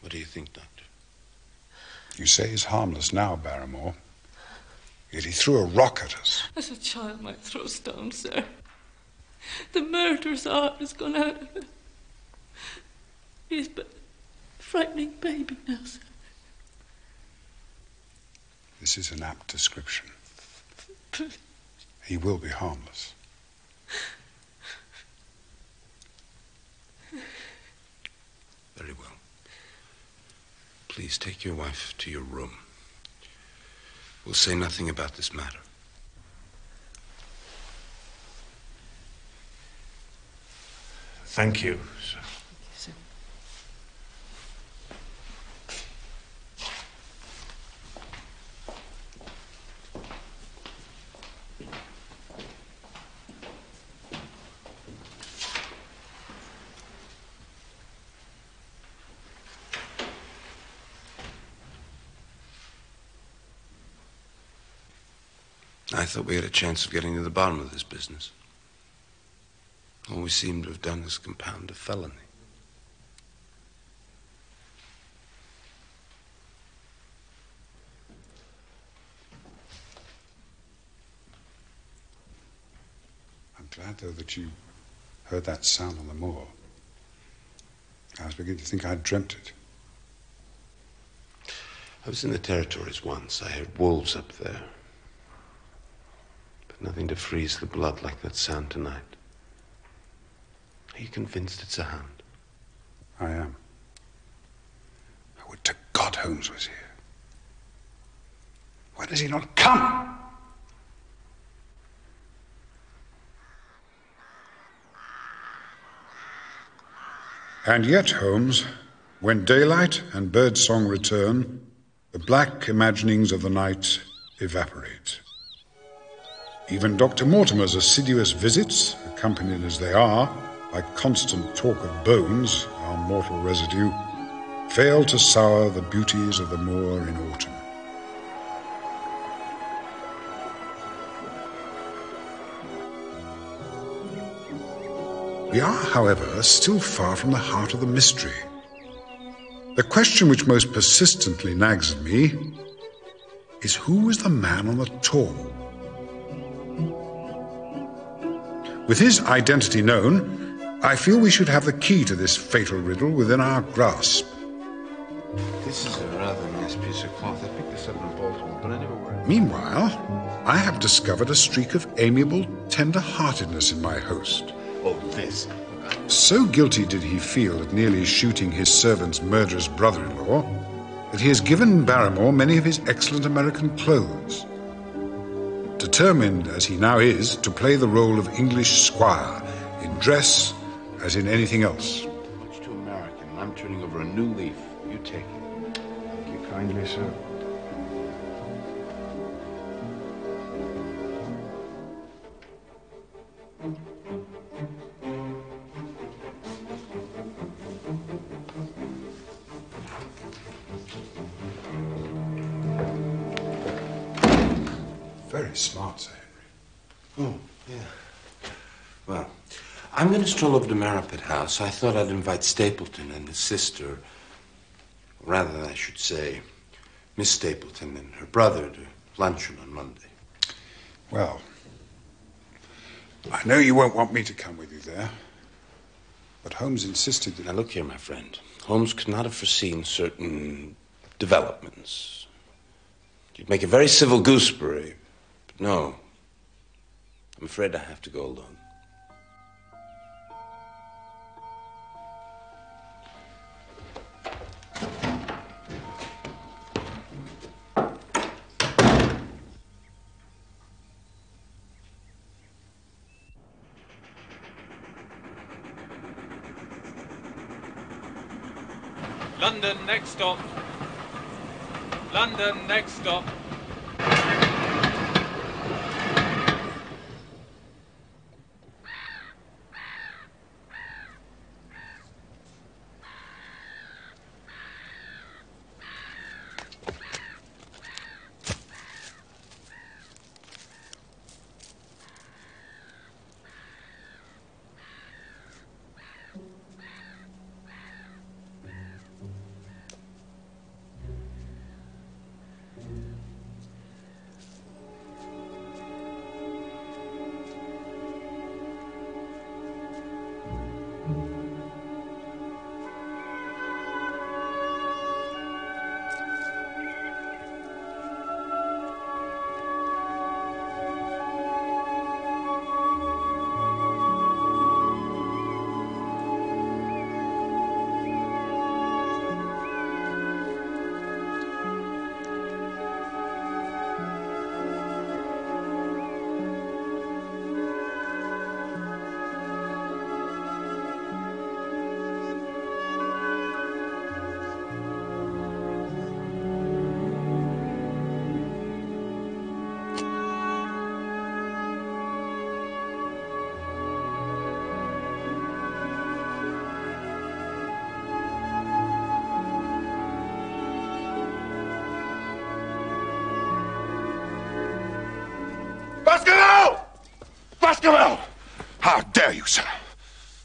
What do you think, Doctor? You say he's harmless now, Barrymore. Yet he threw a rock at us. As a child might throw stones, sir. The murderer's heart has gone out of him. He's but a frightening baby now, sir. This is an apt description. He will be harmless. Very well. Please take your wife to your room. We'll say nothing about this matter. Thank you, sir. I thought we had a chance of getting to the bottom of this business. All we seem to have done is compound a felony. I'm glad, though, that you heard that sound on the moor. I was beginning to think I'd dreamt it. I was in the territories once. I heard wolves up there. Nothing to freeze the blood like that sound tonight. Are you convinced it's a hound? I am. I would to God Holmes was here. Why does he not come? And yet, Holmes, when daylight and birdsong return, the black imaginings of the night evaporate. Even Dr. Mortimer's assiduous visits, accompanied as they are by constant talk of bones, our mortal residue, fail to sour the beauties of the moor in autumn. We are, however, still far from the heart of the mystery. The question which most persistently nags at me is who was the man on the tor? With his identity known, I feel we should have the key to this fatal riddle within our grasp. This is a rather nice piece of cloth. I picked this up in Baltimore, but I never wear it. Meanwhile, I have discovered a streak of amiable tender-heartedness in my host. Oh, this. So guilty did he feel at nearly shooting his servant's murderous brother-in-law that he has given Barrymore many of his excellent American clothes. Determined as he now is to play the role of English squire in dress as in anything else. Much too American. I'm turning over a new leaf. You take it. Thank you kindly, sir. Smart, Sir Henry. Oh, yeah. Well, I'm going to stroll over to Merripit House. I thought I'd invite Stapleton and his sister, rather, than I should say, Miss Stapleton and her brother to luncheon on Monday. Well, I know you won't want me to come with you there, but Holmes insisted that. Now, look here, my friend. Holmes could not have foreseen certain developments. You'd make a very civil gooseberry, no. I'm afraid I have to go alone. London, next stop. London, next stop.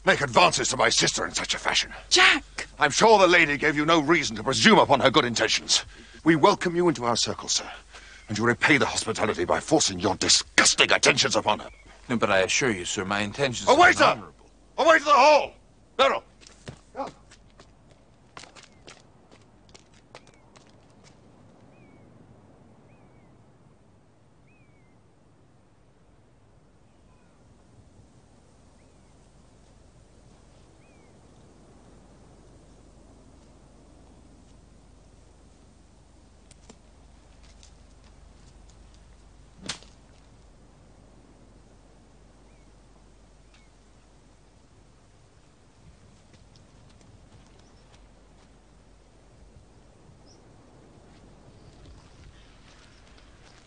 Make advances to my sister in such a fashion. Jack! I'm sure the lady gave you no reason to presume upon her good intentions. We welcome you into our circle, sir. And you repay the hospitality by forcing your disgusting attentions upon her. No, but I assure you, sir, my intentions Away, are sir! honorable. Away to the hall! Beryl!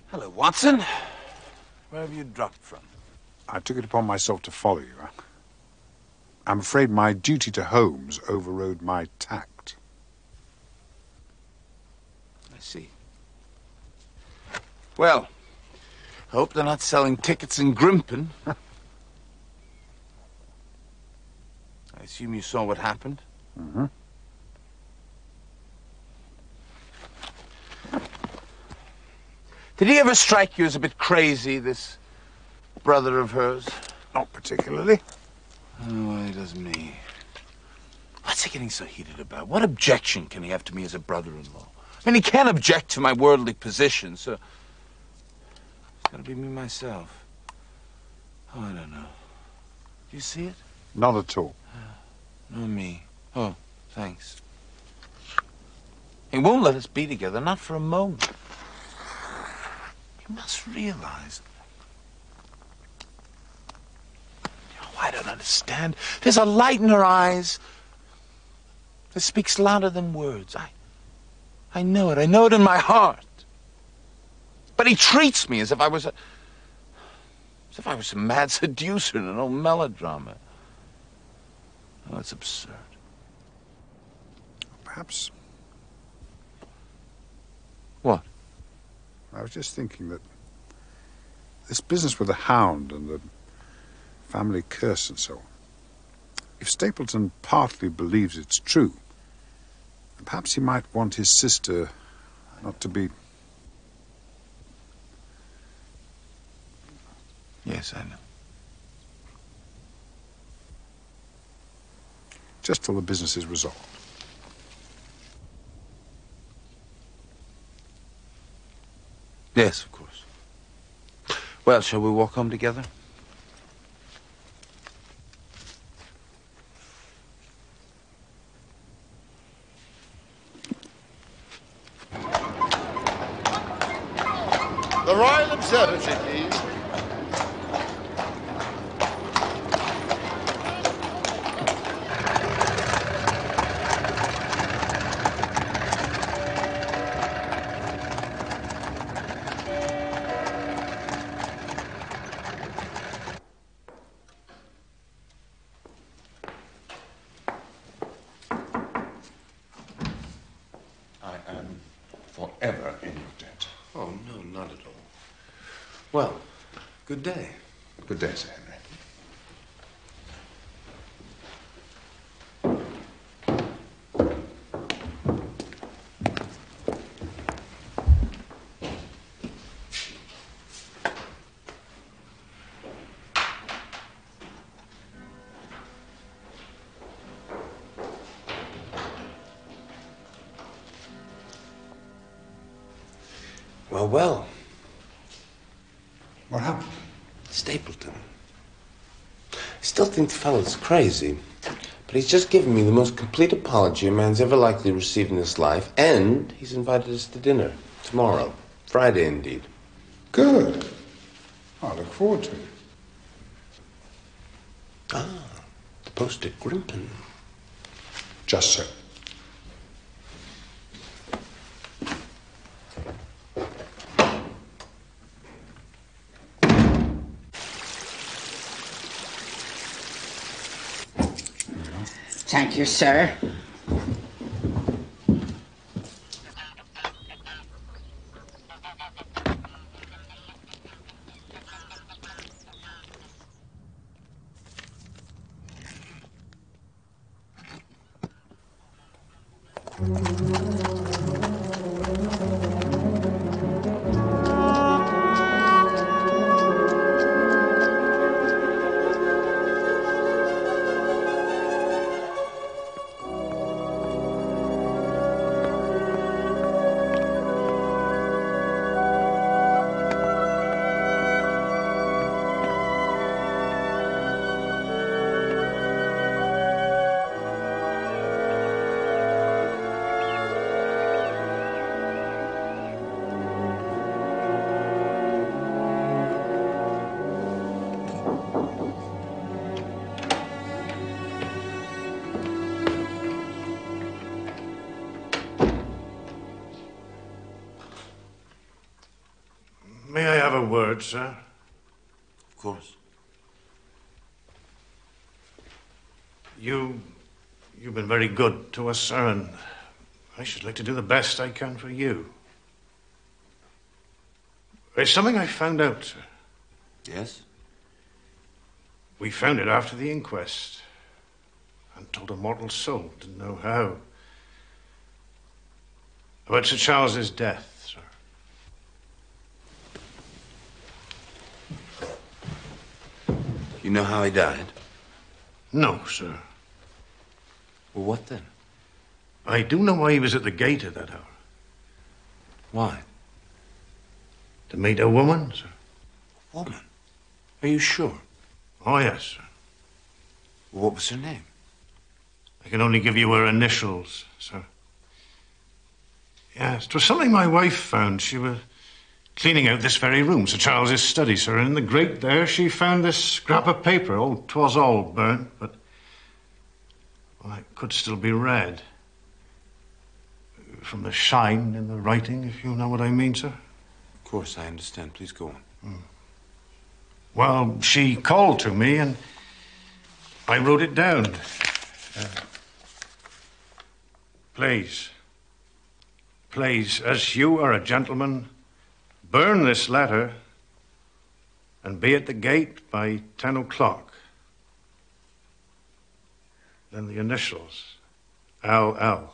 Hello, Watson. Where have you dropped from? I took it upon myself to follow you. I'm afraid my duty to Holmes overrode my tact. I see. Well, hope they're not selling tickets in Grimpen. I assume you saw what happened? Mm-hmm. Did he ever strike you as a bit crazy, this brother of hers? Not particularly. Oh, he does me. What's he getting so heated about? What objection can he have to me as a brother-in-law? I mean, he can't object to my worldly position, so... It's gotta be me myself. Oh, I don't know. Do you see it? Not at all. No, me. Oh, thanks. He won't let us be together, not for a moment. You must realize. Oh, I don't understand. There's a light in her eyes. It speaks louder than words. I, I know it. I know it in my heart. But he treats me as if I was a, as if I was a mad seducer in an old melodrama. Oh, it's absurd. Perhaps. What? I was just thinking that this business with the hound and the family curse and so on. If Stapleton partly believes it's true, perhaps he might want his sister not to be. Yes, I know. Just till the business is resolved. Yes, of course. Well, shall we walk home together? Well. What happened? Stapleton. I still think the fellow's crazy, but he's just given me the most complete apology a man's ever likely to receive in his life, and he's invited us to dinner tomorrow. Friday, indeed. Good. I look forward to it. Ah, the post at Grimpen. Just so. Thank you, sir. To us, sir, and I should like to do the best I can for you. There's something I found out, sir. Yes? We found it after the inquest. And told a mortal soul didn't know how. About Sir Charles's death, sir. You know how he died? No, sir. Well, what then? I do know why he was at the gate at that hour. Why? To meet a woman, sir. A Woman? Are you sure? Oh, yes, sir. What was her name? I can only give you her initials, sir. Yes, it was something my wife found. She was cleaning out this very room, Sir Charles's study, sir. And in the grate there, she found this scrap of paper. Oh, 'twas all burnt, but well, it could still be read. From the shine in the writing, if you know what I mean, sir. Of course, I understand. Please go on. Well, she called to me and I wrote it down. Uh, please, please, as you are a gentleman, burn this letter and be at the gate by 10 o'clock. Then the initials LL.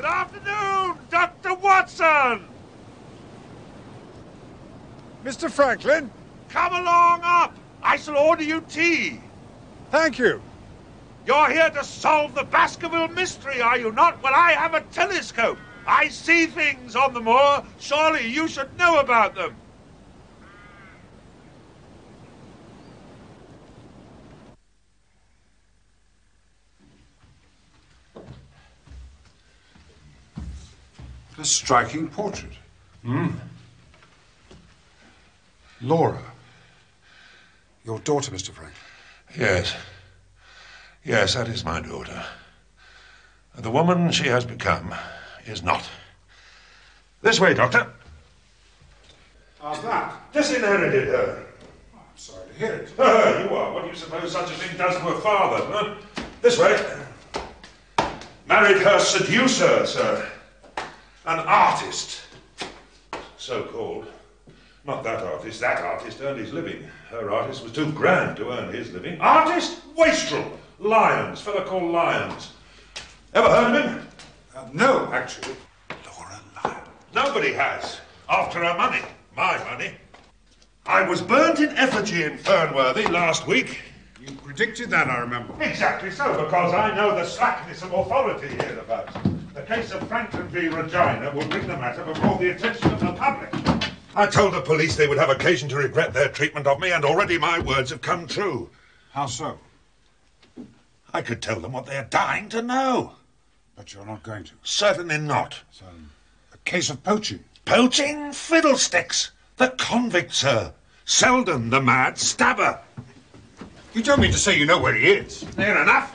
Good afternoon, Dr. Watson! Mr. Frankland? Come along up! I shall order you tea. Thank you. You're here to solve the Baskerville mystery, are you not? Well, I have a telescope. I see things on the moor. Surely you should know about them. A striking portrait. Hmm? Laura. Your daughter, Mr. Frank. Yes. Yes, that is my daughter. The woman she has become is not. This way, Doctor. How's that? Disinherited her. Oh, I'm sorry to hear it. You are. What do you suppose such a thing does to a father, huh? This way. Married her seducer, sir. An artist. So called. Not that artist. That artist earned his living. Her artist was too grand to earn his living. Artist? Wastrel. Lyons. Fellow called Lyons. Ever heard of him? Uh, no, actually. Laura Lyons. Nobody has. After her money. My money. I was burnt in effigy in Fernworthy last week. You predicted that, I remember. Exactly so, because I know the slackness of authority hereabouts. The case of Frankland v. Regina will bring the matter before the attention of the public. I told the police they would have occasion to regret their treatment of me, and already my words have come true. How so? I could tell them what they're dying to know. But you're not going to. Certainly not. So, a case of poaching. Poaching fiddlesticks. The convict, sir. Selden, the mad stabber. You don't mean to say you know where he is? Near enough.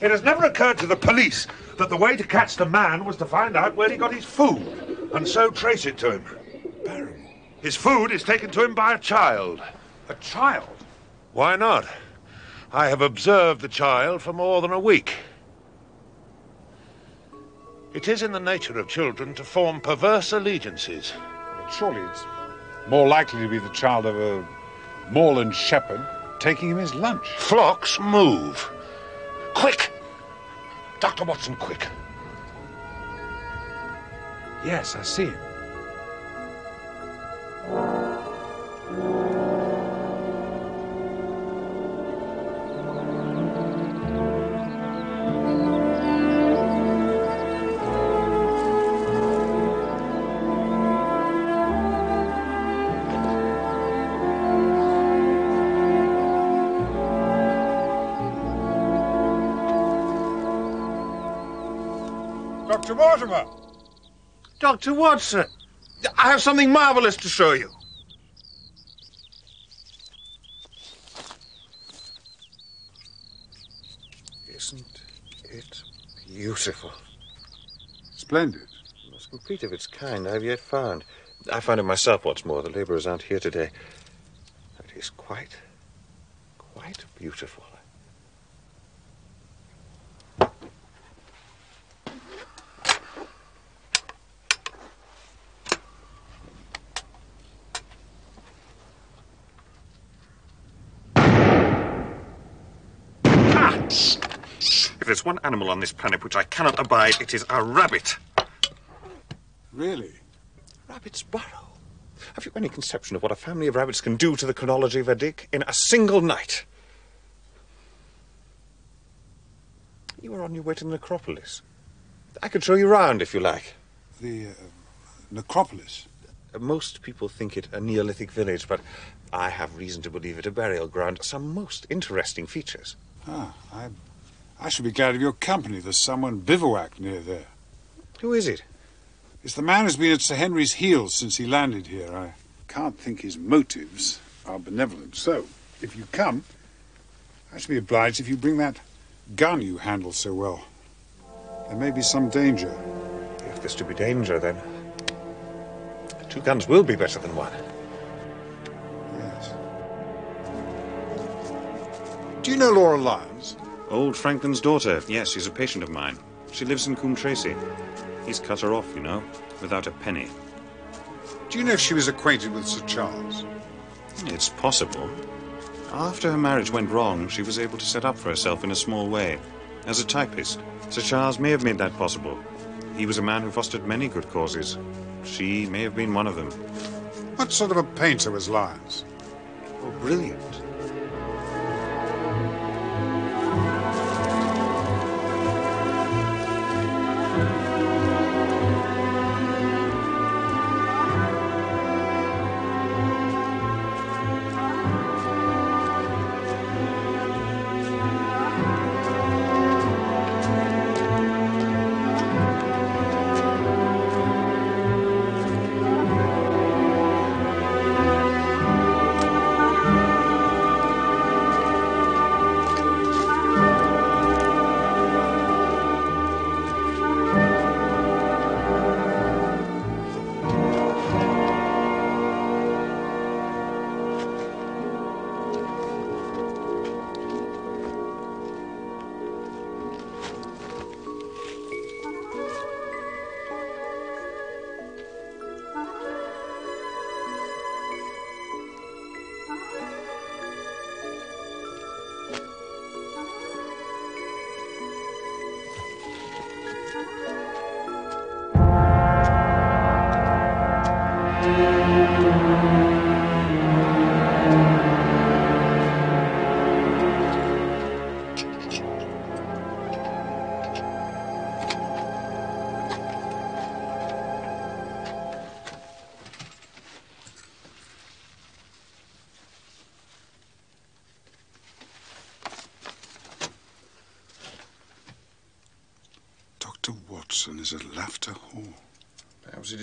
It has never occurred to the police that the way to catch the man was to find out where he got his food, and so trace it to him. Barrymore. His food is taken to him by a child. A child? Why not? I have observed the child for more than a week. It is in the nature of children to form perverse allegiances. But surely it's more likely to be the child of a moorland shepherd taking him his lunch. Flocks move. Quick! Dr. Watson, quick. Yes, I see him. Dr. Mortimer! Dr. Watson, I have something marvelous to show you. Isn't it beautiful? Splendid. You must most complete of its kind I've yet found. I found it myself, what's more. The labourers aren't here today. It is quite, quite beautiful. Ah! If there's one animal on this planet which I cannot abide, it is a rabbit. Really? Rabbit's burrow. Have you any conception of what a family of rabbits can do to the chronology of a dick in a single night? You are on your way to the necropolis. I could show you round if you like. The uh, necropolis? Uh, Most people think it a Neolithic village, but I have reason to believe it a burial ground. Some most interesting features. Ah, I, I should be glad of your company. There's someone bivouacked near there. Who is it? It's the man who's been at Sir Henry's heels since he landed here. I can't think his motives are benevolent. So, if you come, I shall be obliged if you bring that gun you handle so well. There may be some danger. If there's to be danger, then two guns will be better than one. Yes. Do you know Laura Lyons? Old Frankland's daughter. Yes, she's a patient of mine. She lives in Coombe Tracey. He's cut her off, you know, without a penny. Do you know if she was acquainted with Sir Charles? It's possible. After her marriage went wrong, she was able to set up for herself in a small way. As a typist, Sir Charles may have made that possible. He was a man who fostered many good causes. She may have been one of them. What sort of a painter was Lyons? Oh, brilliant.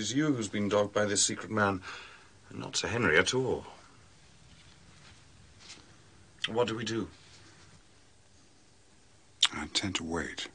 Is you who's been dogged by this secret man, and not Sir Henry at all. What do we do? I intend to wait.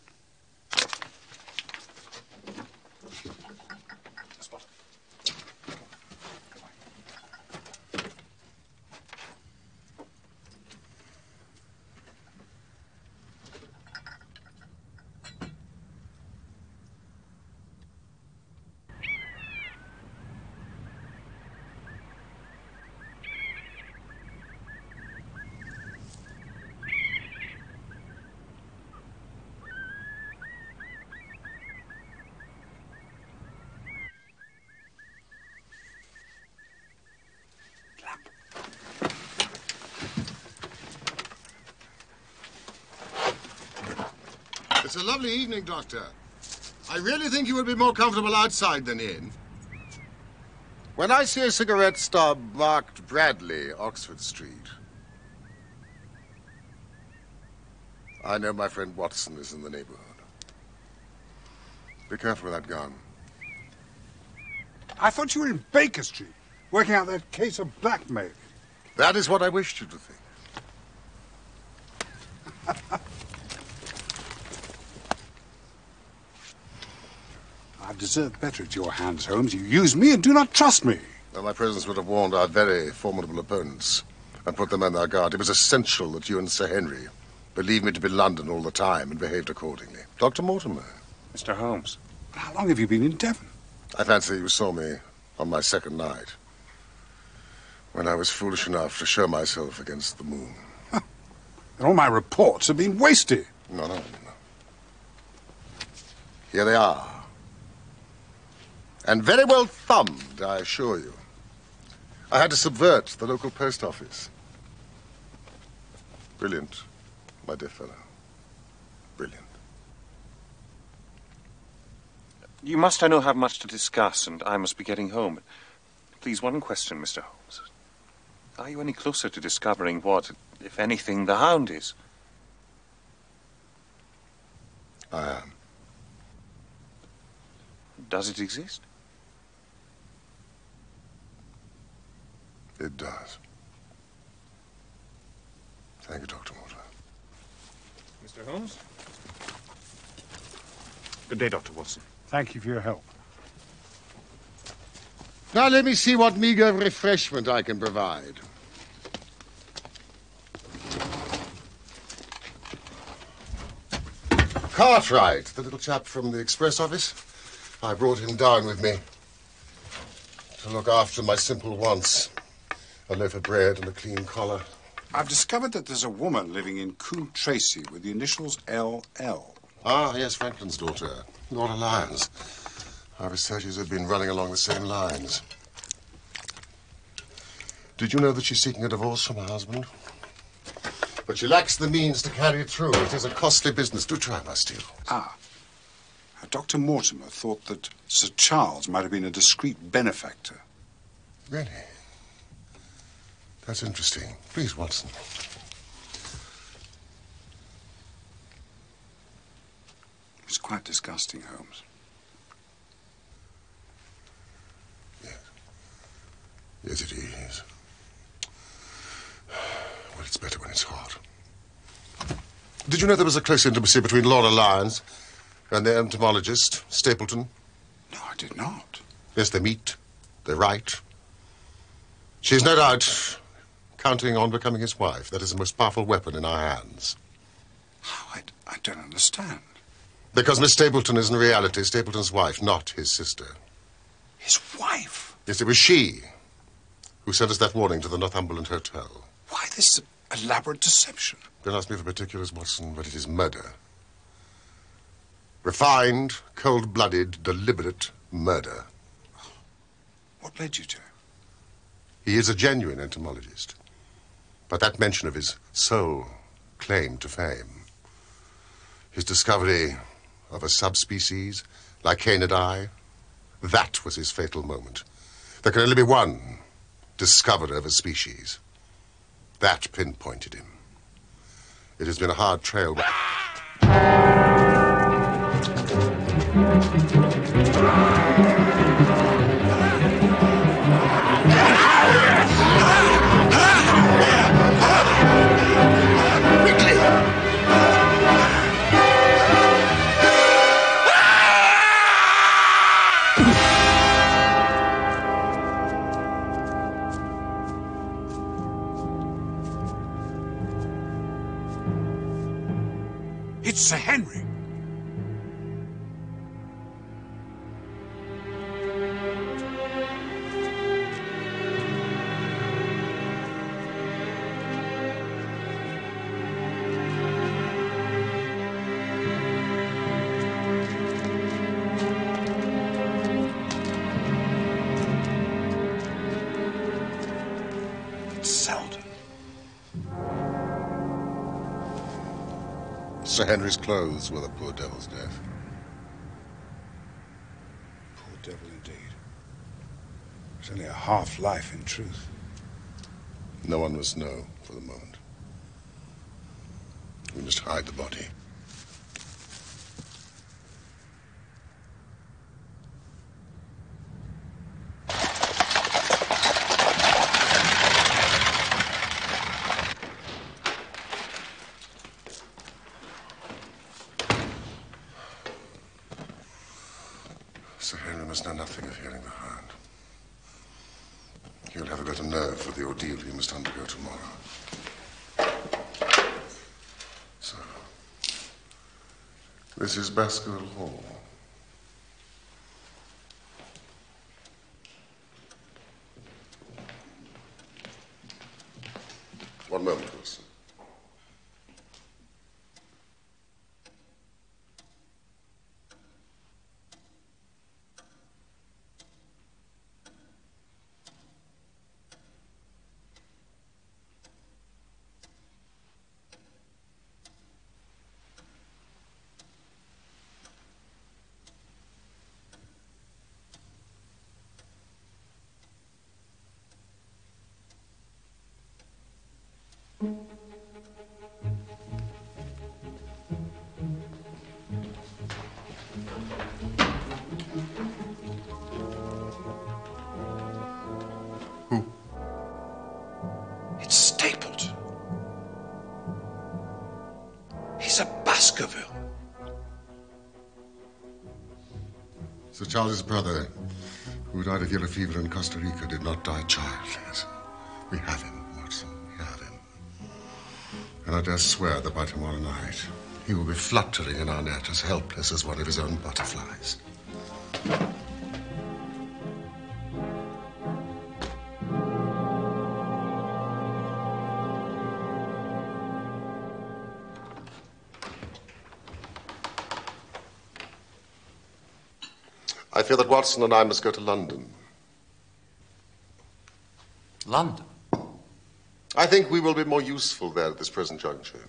It's a lovely evening, Doctor. I really think you would be more comfortable outside than in. When I see a cigarette stub marked Bradley, Oxford Street, I know my friend Watson is in the neighborhood. Be careful with that gun. I thought you were in Baker Street, working out that case of blackmail. That is what I wished you to think. I've deserved better at your hands, Holmes. You use me and do not trust me. Well, my presence would have warned our very formidable opponents and put them on their guard. It was essential that you and Sir Henry believed me to be London all the time and behaved accordingly. Dr. Mortimer. Mr. Holmes. How long have you been in Devon? I fancy you saw me on my second night when I was foolish enough to show myself against the moon. And all my reports have been wasted. No, no, no. Here they are. And very well thumbed, I assure you. I had to subvert the local post office. Brilliant, my dear fellow. Brilliant. You must, I know, have much to discuss, and I must be getting home. Please, one question, Mr. Holmes. Are you any closer to discovering what, if anything, the hound is? I am. Does it exist? It does. Thank you, Dr. Mortimer. Mr. Holmes? Good day, Dr. Watson. Thank you for your help. Now let me see what meager refreshment I can provide. Cartwright, the little chap from the express office. I brought him down with me to look after my simple wants. A loaf of bread and a clean collar. I've discovered that there's a woman living in Coombe Tracey with the initials LL. Ah, yes, Frankland's daughter, Laura Lyons. Our researchers have been running along the same lines. Did you know that she's seeking a divorce from her husband? But she lacks the means to carry it through. It is a costly business. Do try my steel. Ah. Dr. Mortimer thought that Sir Charles might have been a discreet benefactor. Really? That's interesting. Please, Watson. It's quite disgusting, Holmes. Yes, Yes, it is. Well, it's better when it's hot. Did you know there was a close intimacy between Laura Lyons and the entomologist, Stapleton? No, I did not. Yes, they meet. They write. She's no doubt counting on becoming his wife. That is the most powerful weapon in our hands. How? I, I don't understand. Because Miss Stapleton is in reality Stapleton's wife, not his sister. His wife? Yes, it was she who sent us that warning to the Northumberland Hotel. Why this elaborate deception? Don't ask me for particulars, Watson, but it is murder. Refined, cold blooded, deliberate murder. What led you to? He is a genuine entomologist. But that mention of his sole claim to fame, his discovery of a subspecies, Lycaenidae, that was his fatal moment. There can only be one discoverer of a species. That pinpointed him. It has been a hard trail, but. It's Henry's clothes were the poor devil's death. Poor devil indeed. It's only a half life in truth. No one must know for the moment. We must hide the body. Sir Henry must know nothing of healing the hand. He'll have a better nerve for the ordeal he must undergo tomorrow. So, this is Sir Charles's brother, who died of yellow fever in Costa Rica, did not die childless. We have him, Watson. We have him. And I dare swear that by tomorrow night, he will be fluttering in our net as helpless as one of his own butterflies. I fear that Watson and I must go to London. London? I think we will be more useful there at this present juncture.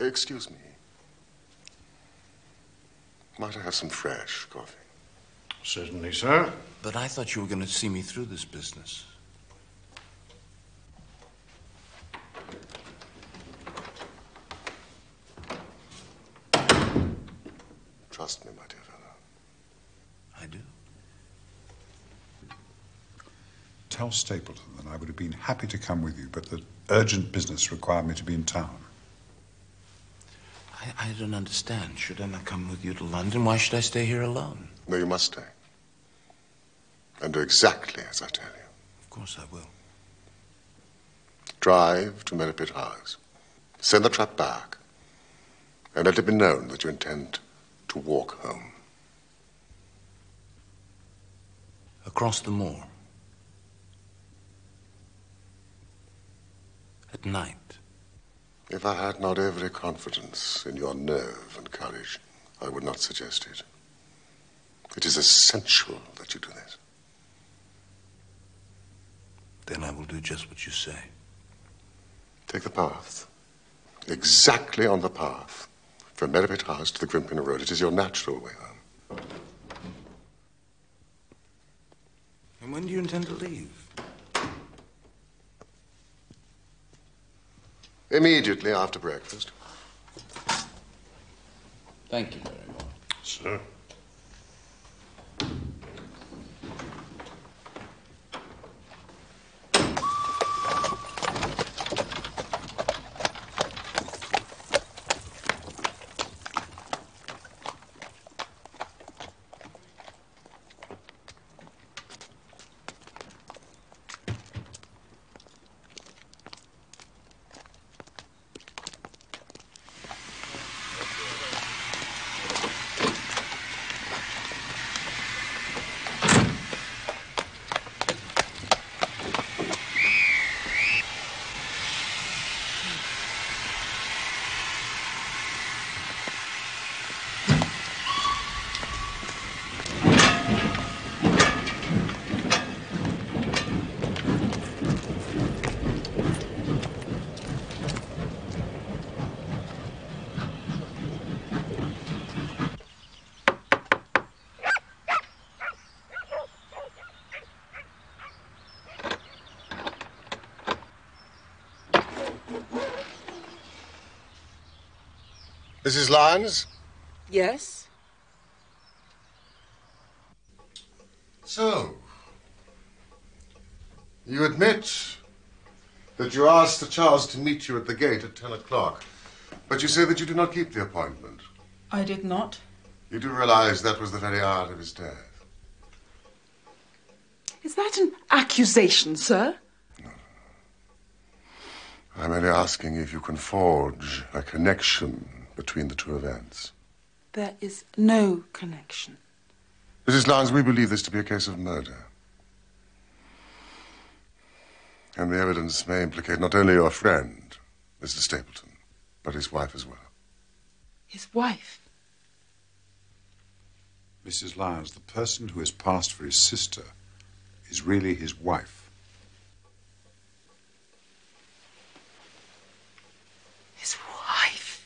Excuse me. Might I have some fresh coffee? Certainly, sir. But I thought you were going to see me through this business. Trust me, my dear fellow. I do. Tell Stapleton that I would have been happy to come with you, but that urgent business required me to be in town. I, I don't understand. Should I not come with you to London? Why should I stay here alone? No, you must stay. And do exactly as I tell you. Of course I will. Drive to Merripit House. Send the trap back. And let it be known that you intend to walk home. Across the moor. At night. If I had not every confidence in your nerve and courage, I would not suggest it. It is essential that you do this. Then I will do just what you say. Take the path. Exactly on the path. From Merripit House to the Grimpen Road. It is your natural way home. And when do you intend to leave? Immediately after breakfast. Thank you very much. Sir. Mrs. Lyons? Yes? So, you admit that you asked Sir Charles to meet you at the gate at 10 o'clock But you say that you did not keep the appointment. I did not. You do realize that was the very hour of his death. Is that an accusation, sir? I'm only asking if you can forge a connection between the two events. There is no connection. Mrs. Lyons, we believe this to be a case of murder. And the evidence may implicate not only your friend, Mr. Stapleton, but his wife as well. His wife? Mrs. Lyons, the person who has passed for his sister is really his wife. His wife?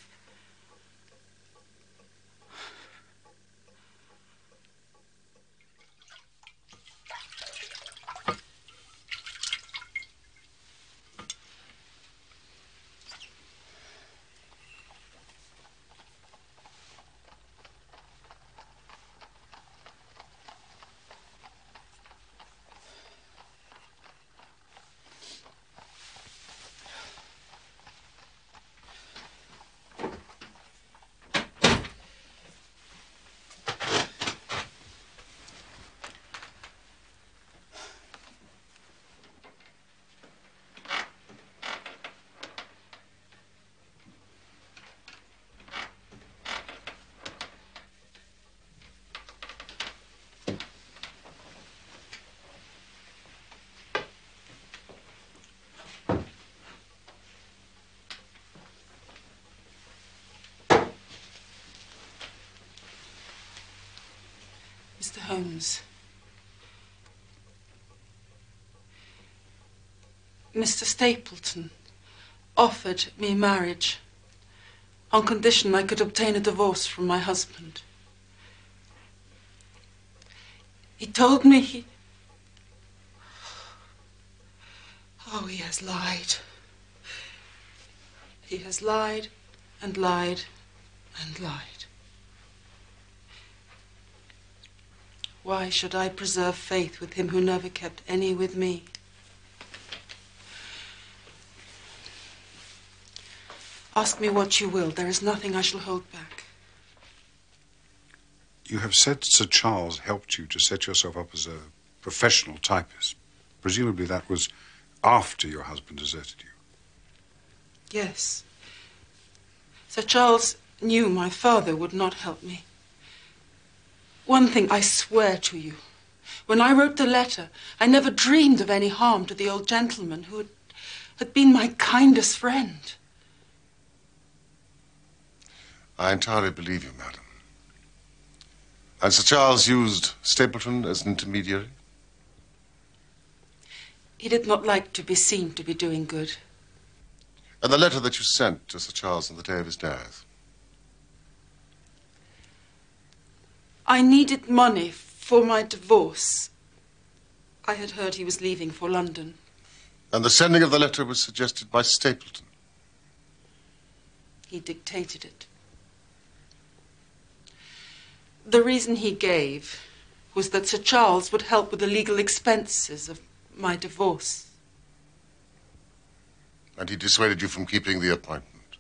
Mr. Mr. Stapleton offered me marriage on condition I could obtain a divorce from my husband. He told me he. Oh, he has lied. He has lied and lied and lied. Why should I preserve faith with him who never kept any with me? Ask me what you will. There is nothing I shall hold back. You have said Sir Charles helped you to set yourself up as a professional typist. Presumably that was after your husband deserted you. Yes. Sir Charles knew my father would not help me. One thing I swear to you. When I wrote the letter, I never dreamed of any harm to the old gentleman who had, had been my kindest friend. I entirely believe you, madam. And Sir Charles used Stapleton as an intermediary? He did not like to be seen to be doing good. And the letter that you sent to Sir Charles on the day of his death? I needed money for my divorce. I had heard he was leaving for London. And the sending of the letter was suggested by Stapleton? He dictated it. The reason he gave was that Sir Charles would help with the legal expenses of my divorce. And he dissuaded you from keeping the appointment?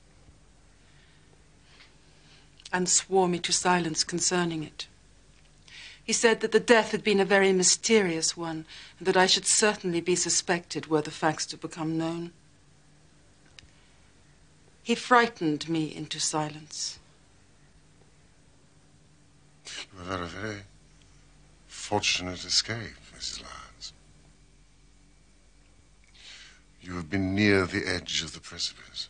And swore me to silence concerning it. He said that the death had been a very mysterious one, and that I should certainly be suspected were the facts to become known. He frightened me into silence. You have had a very fortunate escape, Mrs. Lyons. You have been near the edge of the precipice.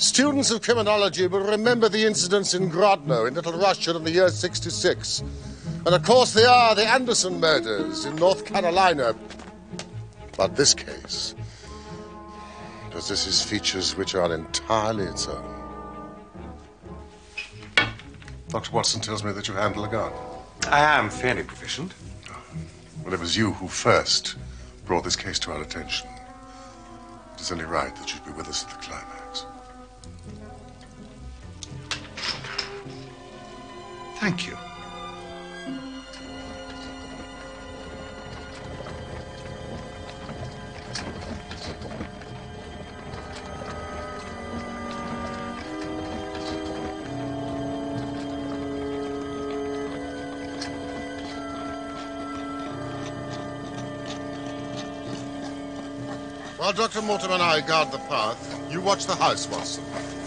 Students of criminology will remember the incidents in Grodno in Little Russia in the year 66. And of course, they are the Anderson murders in North Carolina. But this case possesses features which are entirely its own. Dr. Watson tells me that you handle a gun. I am fairly proficient. Well, it was you who first brought this case to our attention. It is only right that you be with us at the climax. Thank you. While Dr. Mortimer and I guard the path, you watch the house, Watson.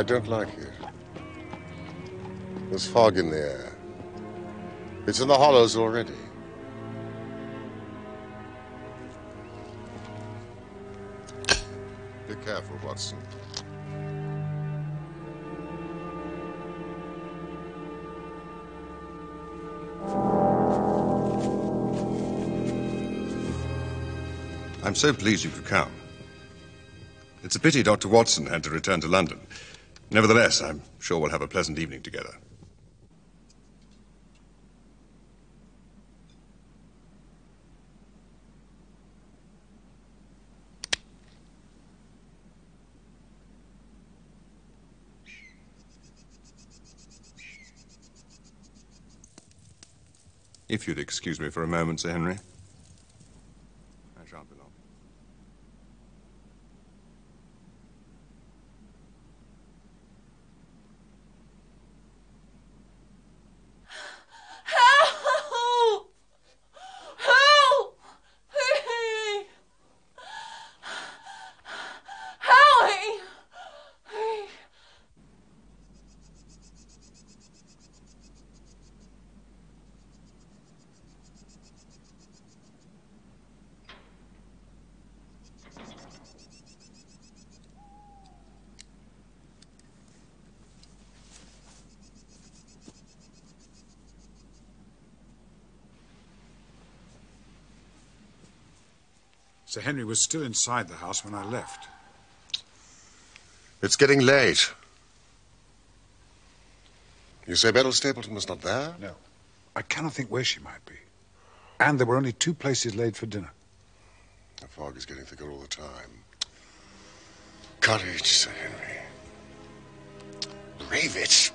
I don't like it. There's fog in the air. It's in the hollows already. Be careful, Watson. I'm so pleased you could come. It's a pity Dr. Watson had to return to London. Nevertheless, I'm sure we'll have a pleasant evening together. If you'd excuse me for a moment, Sir Henry. I shan't be long. Help! Help! Howie! Sir Henry was still inside the house when I left. It's getting late. You say Beryl Stapleton was not there? No. I cannot think where she might be. And there were only two places laid for dinner. The fog is getting thicker all the time. Courage, Sir Henry. Brave it.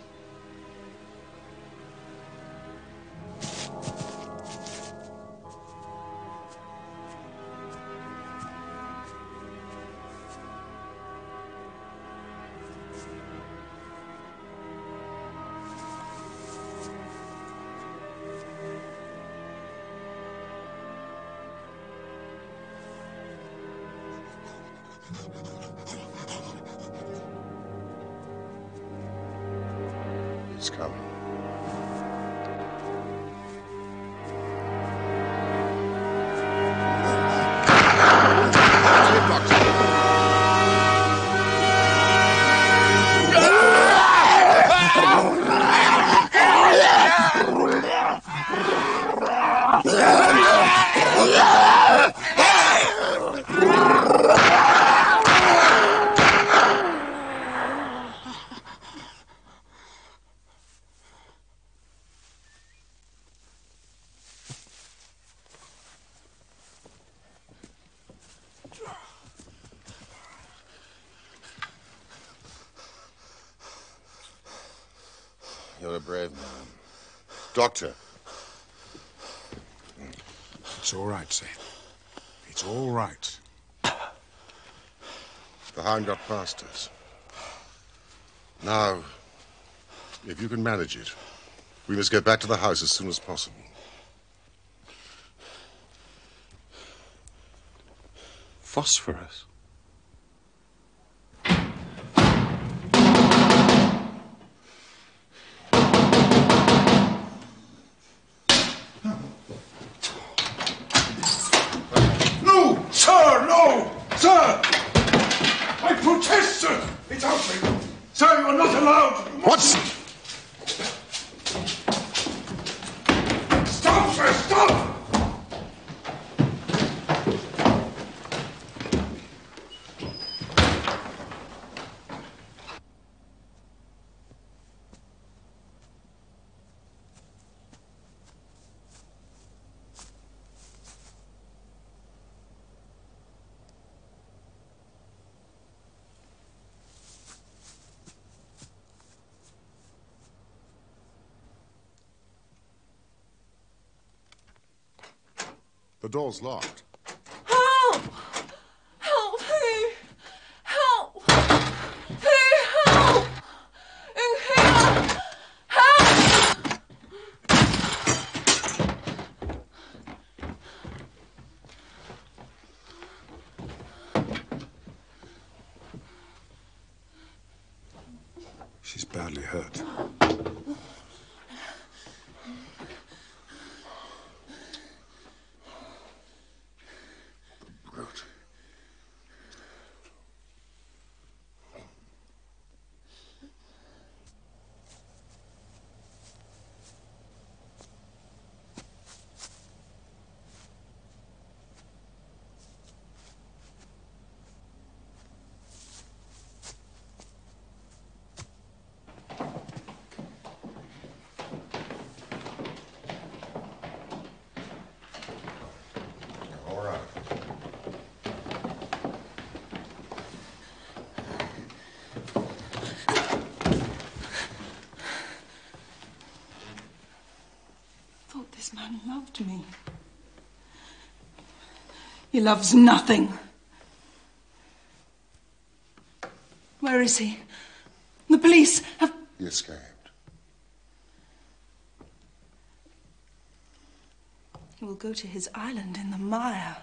Doctor. It's all right, sir. It's all right. The hound got past us. Now, if you can manage it, we must get back to the house as soon as possible. Phosphorus. Not allowed! Watson! Door's locked. Help! Help! Who? Help! Who? Help! In here! Help! She's badly hurt. All right. thought this man loved me. He loves nothing. Where is he? The police have. He escaped. He will go to his island in the mire.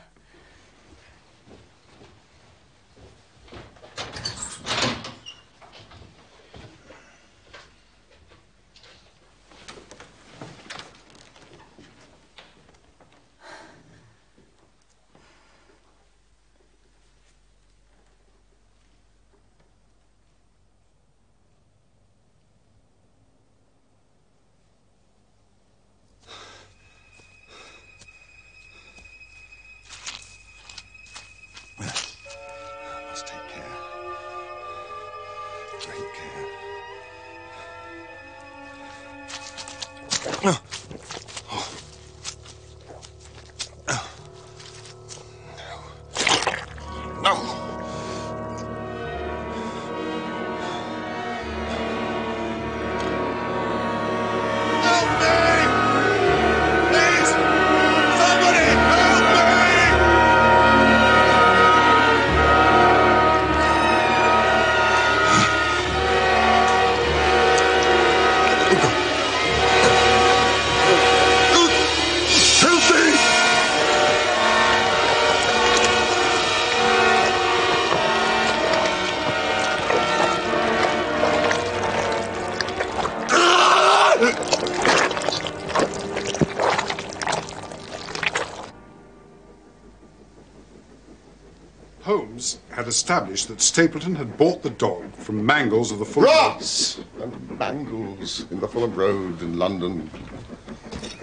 That Stapleton had bought the dog from Mangles of the Fulham. Ross and Mangles in the Fulham Road in London.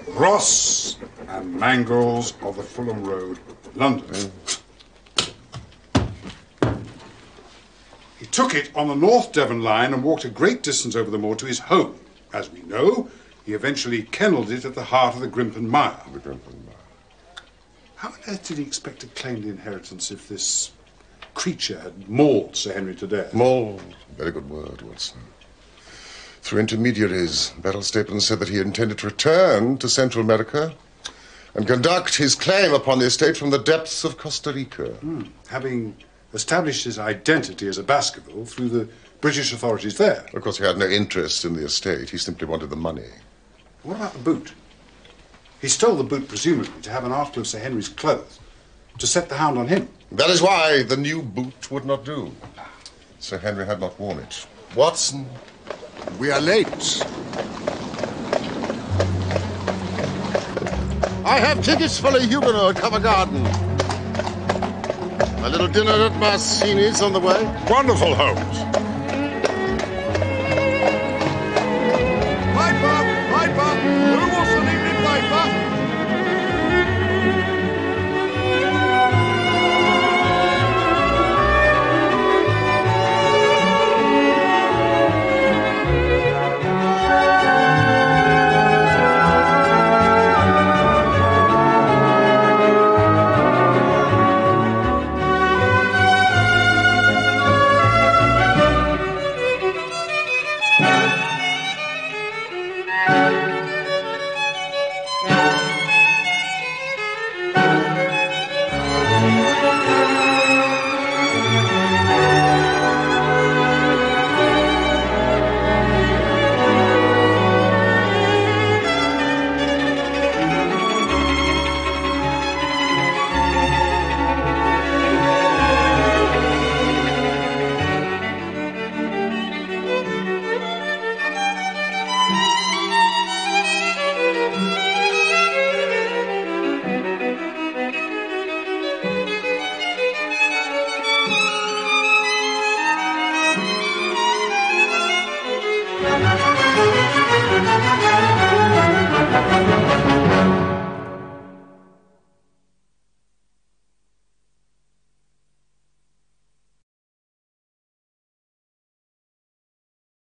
Ross and Mangles of the Fulham Road, London. Mm. He took it on the North Devon line and walked a great distance over the moor to his home. As we know, he eventually kennelled it at the heart of the Grimpen Mire. The Grimpen Mire. How on earth did he expect to claim the inheritance if this creature had mauled Sir Henry to death? Mauled. Very good word, Watson. Through intermediaries, Beryl Stapleton said that he intended to return to Central America and conduct his claim upon the estate from the depths of Costa Rica. Hmm. Having established his identity as a Baskerville through the British authorities there. Of course, he had no interest in the estate. He simply wanted the money. What about the boot? He stole the boot, presumably, to have an article of Sir Henry's clothes, to set the hound on him. That is why the new boot would not do. Sir Henry had not worn it. Watson, we are late. I have tickets for Le Huguenot at Covent Garden. A little dinner at Marcini's on the way. Wonderful, Holmes.